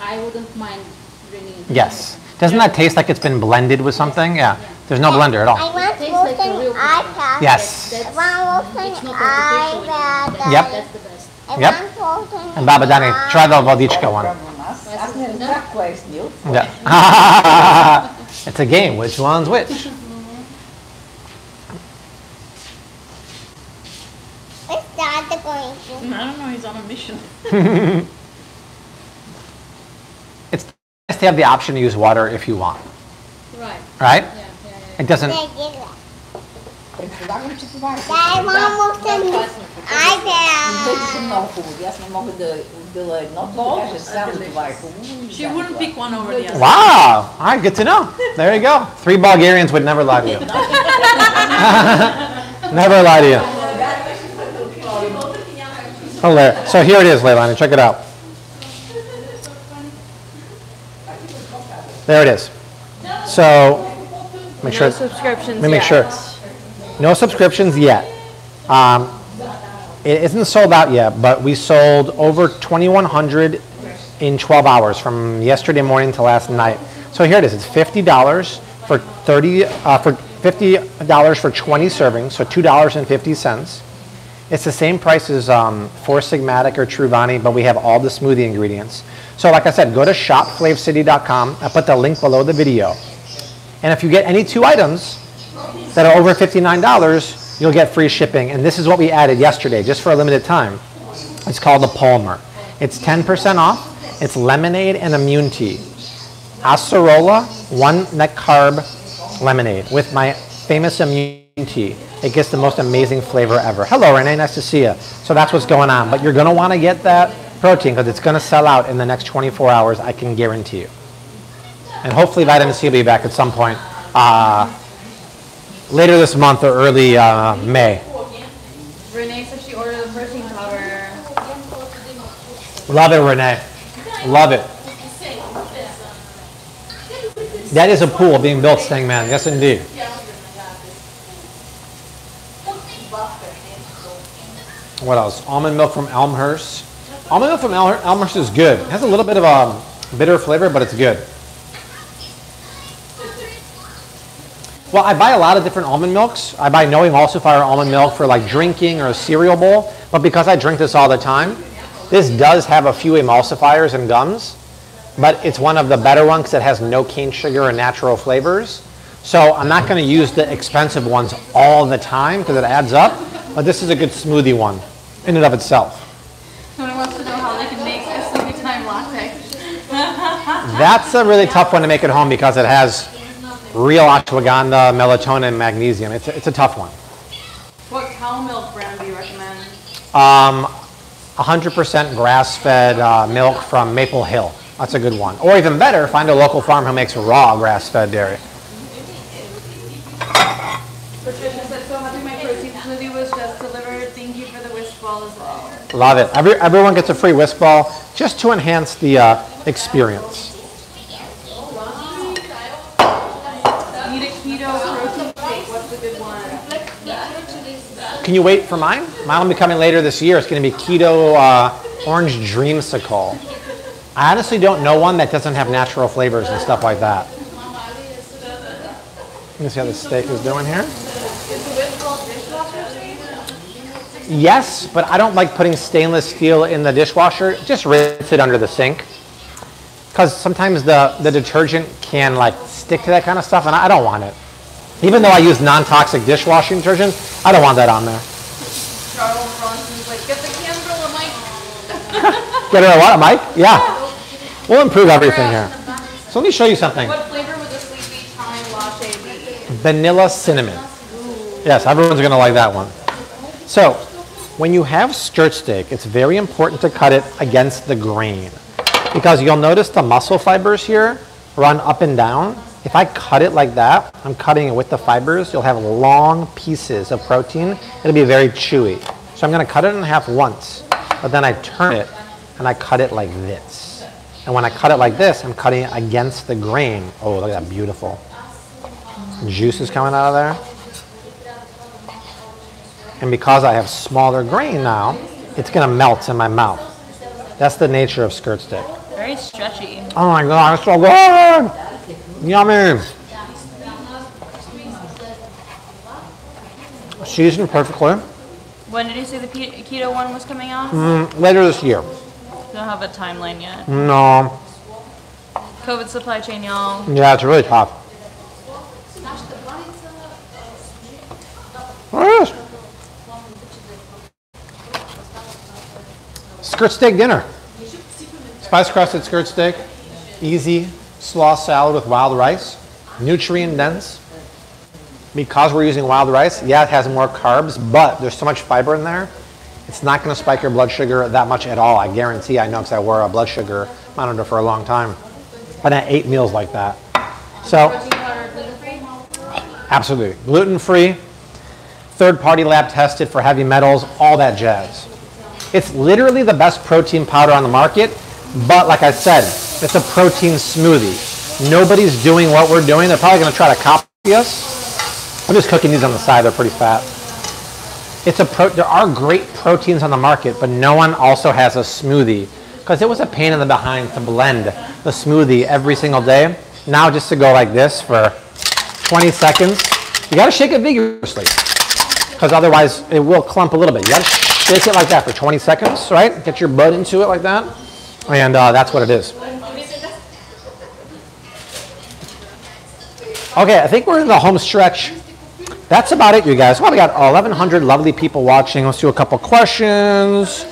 [SPEAKER 6] I wouldn't mind drinking it.
[SPEAKER 1] Yes. Doesn't that taste like it's been blended with something? Yeah. There's no blender at all.
[SPEAKER 5] I
[SPEAKER 1] all.
[SPEAKER 5] want
[SPEAKER 6] tastes like a
[SPEAKER 5] roasting
[SPEAKER 6] real peanut.
[SPEAKER 5] iPad.
[SPEAKER 1] Yes.
[SPEAKER 6] That's,
[SPEAKER 5] I want roasting
[SPEAKER 6] it's not artificial.
[SPEAKER 5] iPad.
[SPEAKER 1] Yep.
[SPEAKER 6] That's the best.
[SPEAKER 5] I
[SPEAKER 1] Yep. And Baba Dani, try the Vodichka one. Yeah. it's a game. Which one's which?
[SPEAKER 5] Where's Dad going to?
[SPEAKER 3] I don't know. He's on a mission.
[SPEAKER 1] it's nice to have the option to use water if you want.
[SPEAKER 6] Right.
[SPEAKER 1] Right?
[SPEAKER 6] Yeah, yeah, yeah.
[SPEAKER 1] It doesn't
[SPEAKER 5] They did that.
[SPEAKER 7] Предполагам, че това е.
[SPEAKER 5] Dad, I want roasting
[SPEAKER 7] Те са
[SPEAKER 5] iPad.
[SPEAKER 7] много хубави. Аз не мога да отделя едното, да кажа само това е хубаво. и
[SPEAKER 3] She
[SPEAKER 7] само
[SPEAKER 3] wouldn't
[SPEAKER 7] това.
[SPEAKER 3] pick one over the other.
[SPEAKER 1] Wow. All right, good to know. There you go. Three Bulgarians would never lie to you. never lie to you. Hilarious. So here it is, Leilani. Check it out. There it is. So make sure.
[SPEAKER 2] subscriptions
[SPEAKER 1] Let me make sure. No subscriptions yet. Um, it isn't sold out yet, but we sold over 2,100 in 12 hours from yesterday morning to last night. So here it is. It's $50 for 30 uh, for $50 for 20 servings, so $2.50. It's the same price as um, Four Sigmatic or Truvani, but we have all the smoothie ingredients. So like I said, go to shopflavcity.com. I put the link below the video. And if you get any two items that are over $59, you'll get free shipping. And this is what we added yesterday, just for a limited time. It's called the Palmer. It's 10% off. It's lemonade and immune tea. Acerola, one net carb lemonade with my famous immune tea. It gets the most amazing flavor ever. Hello, Renee. Nice to see you. So that's what's going on. But you're going to want to get that protein because it's going to sell out in the next 24 hours. I can guarantee you. And hopefully, vitamin C will be back at some point uh, later this month or early uh, May.
[SPEAKER 3] Renee said she ordered the protein powder.
[SPEAKER 1] Love it, Renee. Love it. That is a pool being built, Stangman. Yes, indeed. What else? Almond milk from Elmhurst. Almond milk from Elm- Elmhurst is good. It has a little bit of a bitter flavor, but it's good. Well, I buy a lot of different almond milks. I buy Knowing Also Fire almond milk for like drinking or a cereal bowl. But because I drink this all the time, this does have a few emulsifiers and gums. But it's one of the better ones that has no cane sugar and natural flavors. So I'm not going to use the expensive ones all the time because it adds up. But this is a good smoothie one in and of itself.
[SPEAKER 3] Someone wants to know how they can make a smoothie time latte.
[SPEAKER 1] That's a really tough one to make at home because it has real ashwagandha, melatonin, magnesium. It's a, it's a tough one.
[SPEAKER 3] What cow milk brand do you recommend?
[SPEAKER 1] Um, 100% grass-fed uh, milk from Maple Hill. That's a good one. Or even better, find a local farm who makes raw grass-fed dairy.
[SPEAKER 3] Patricia said, so happy my protein smoothie was just delivered. Thank you for the wish ball as well.
[SPEAKER 1] Love it. Every, everyone gets a free whisk ball just to enhance the uh, experience.
[SPEAKER 3] Need a keto protein shake. What's the good one?
[SPEAKER 1] Can you wait for mine? Mine will be coming later this year. It's going to be keto uh, orange dreamsicle. I honestly don't know one that doesn't have natural flavors and stuff like that. Let me see how the steak is doing here. Yes, but I don't like putting stainless steel in the dishwasher. Just rinse it under the sink. Because sometimes the, the detergent can like stick to that kind of stuff and I don't want it. Even though I use non-toxic dishwashing detergent, I don't want that on there.
[SPEAKER 3] Charles Bronson's like, get the Canberra mic.
[SPEAKER 1] Get her a what, a mic? Yeah. We'll improve everything here. So let me show you something.
[SPEAKER 3] What flavor would the sleepy time latte be?
[SPEAKER 1] Vanilla cinnamon. Yes, everyone's gonna like that one. So, when you have skirt steak, it's very important to cut it against the grain. Because you'll notice the muscle fibers here run up and down. If I cut it like that, I'm cutting it with the fibers, you'll have long pieces of protein. It'll be very chewy. So I'm gonna cut it in half once, but then I turn it and I cut it like this. And when I cut it like this, I'm cutting it against the grain. Oh, look at that, beautiful. Juice is coming out of there. And because I have smaller grain now, it's gonna melt in my mouth. That's the nature of skirt steak.
[SPEAKER 3] Very stretchy.
[SPEAKER 1] Oh my god, it's so good! Yummy! Seasoned perfectly.
[SPEAKER 3] When did you say the keto one was coming out?
[SPEAKER 1] Mm, later this year.
[SPEAKER 3] Don't have a timeline yet.
[SPEAKER 1] No.
[SPEAKER 3] COVID supply chain, y'all.
[SPEAKER 1] Yeah, it's really tough. What is? Skirt steak dinner. Spice crusted skirt steak. Easy slaw salad with wild rice. Nutrient dense. Because we're using wild rice, yeah, it has more carbs, but there's so much fiber in there. It's not going to spike your blood sugar that much at all. I guarantee. I know because I wore a blood sugar monitor for a long time. And I ate meals like that. So, absolutely. Gluten free, third party lab tested for heavy metals, all that jazz. It's literally the best protein powder on the market, but like I said, it's a protein smoothie. Nobody's doing what we're doing. They're probably going to try to copy us. I'm just cooking these on the side. They're pretty fat. It's a pro- there are great proteins on the market, but no one also has a smoothie because it was a pain in the behind to blend the smoothie every single day. Now just to go like this for 20 seconds, you got to shake it vigorously because otherwise it will clump a little bit. You got to shake it like that for 20 seconds, right? Get your butt into it like that, and uh, that's what it is. Okay, I think we're in the home stretch. That's about it, you guys. Well, we got 1,100 lovely people watching. Let's do a couple questions.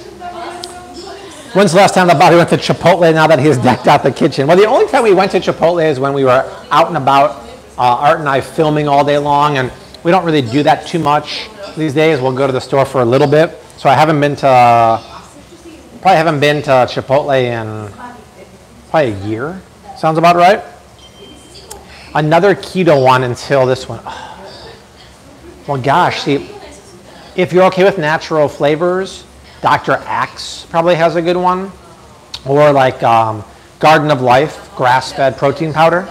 [SPEAKER 1] When's the last time the body went to Chipotle now that he's decked out the kitchen? Well, the only time we went to Chipotle is when we were out and about, uh, Art and I filming all day long, and we don't really do that too much these days. We'll go to the store for a little bit. So I haven't been to, probably haven't been to Chipotle in probably a year. Sounds about right? Another keto one until this one. Well, gosh, see, if you're okay with natural flavors, Dr. Axe probably has a good one. Or like um, Garden of Life, grass-fed protein powder.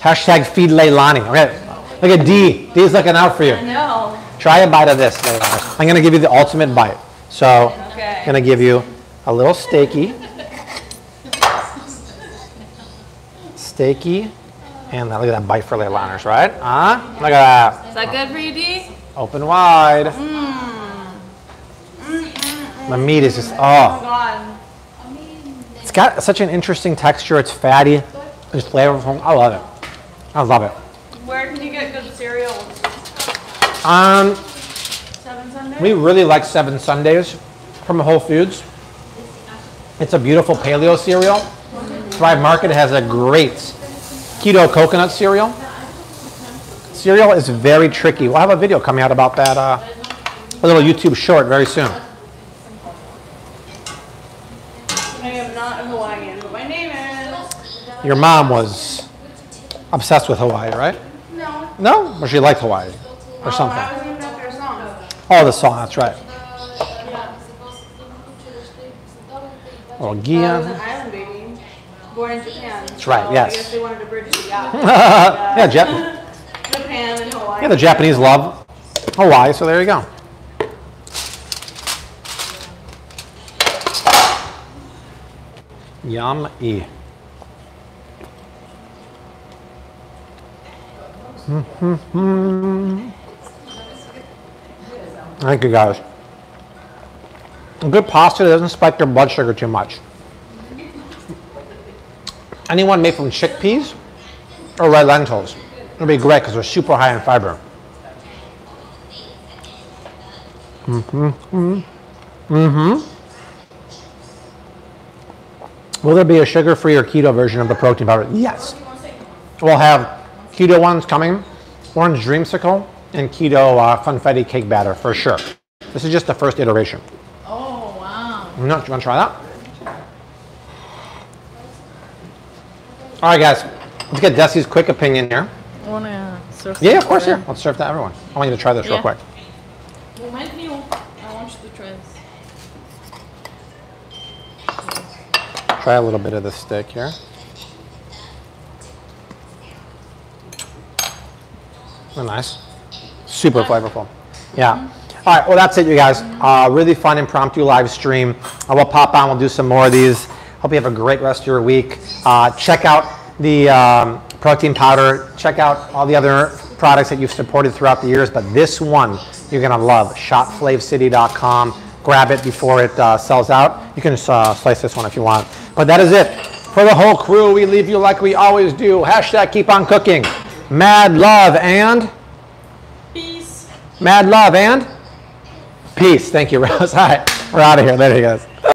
[SPEAKER 1] Hashtag feed Leilani. Okay, look at D. D's looking out for you.
[SPEAKER 3] No.
[SPEAKER 1] Try a bite of this. Leilani. I'm gonna give you the ultimate bite. So,
[SPEAKER 3] Okay.
[SPEAKER 1] I'm gonna give you a little steaky. Steaky. And look at that bite for Leilaners, right? Huh? Look at that.
[SPEAKER 3] Is that good for you, D?
[SPEAKER 1] Open wide. The meat is just,
[SPEAKER 3] Oh
[SPEAKER 1] oh.
[SPEAKER 3] God.
[SPEAKER 1] It's got such an interesting texture. It's fatty. It's flavorful. I love it. I love it.
[SPEAKER 3] Where can you get good cereal?
[SPEAKER 1] Um? We really like Seven Sundays from Whole Foods. It's a beautiful paleo cereal. Thrive Market has a great keto coconut cereal. Cereal is very tricky. We'll have a video coming out about that, uh, a little YouTube short very soon.
[SPEAKER 3] I am not a Hawaiian, but my name is.
[SPEAKER 1] Your mom was obsessed with Hawaii, right?
[SPEAKER 3] No.
[SPEAKER 1] No? Or she liked Hawaii or
[SPEAKER 3] Oh,
[SPEAKER 1] something?
[SPEAKER 3] was named after a song.
[SPEAKER 1] Oh, the song, that's right. Oh,
[SPEAKER 3] I was
[SPEAKER 1] Gian.
[SPEAKER 3] born in Japan.
[SPEAKER 1] That's right,
[SPEAKER 3] so
[SPEAKER 1] yes.
[SPEAKER 3] I guess they wanted to bridge the gap.
[SPEAKER 1] Uh, yeah, Jap-
[SPEAKER 3] Japan and Hawaii.
[SPEAKER 1] yeah, the Japanese love Hawaii, so there you go. Yum-y. Thank you, guys. A good pasta doesn't spike your blood sugar too much. Anyone made from chickpeas or red lentils? It'll be great because they're super high in fiber. Mm-hmm. Mm-hmm. Will there be a sugar-free or keto version of the protein powder? Yes. We'll have keto ones coming, orange dreamsicle, and keto uh, funfetti cake batter for sure. This is just the first iteration.
[SPEAKER 3] Oh wow.
[SPEAKER 1] No, you want to try that? All right, guys. Let's get Desi's quick opinion here.
[SPEAKER 3] I wanna serve
[SPEAKER 1] Yeah, of course, yeah. Let's serve to everyone. I want you to try this real
[SPEAKER 3] Yeah.
[SPEAKER 1] quick.
[SPEAKER 3] Moment new. I want you to try this.
[SPEAKER 1] Try a little bit of the stick here. Oh, nice. Super flavorful. Yeah. All right. Well, that's it, you guys. Uh, really fun impromptu live stream. I will pop on. We'll do some more of these. Hope you have a great rest of your week. Uh, check out the um, protein powder. Check out all the other products that you've supported throughout the years. But this one you're going to love. ShopFlavCity.com. Grab it before it uh, sells out. You can uh, slice this one if you want. But that is it. For the whole crew, we leave you like we always do. Hashtag keep on cooking. Mad love and. Mad love and peace. Thank you, Rose. All right, we're out of here. There he goes.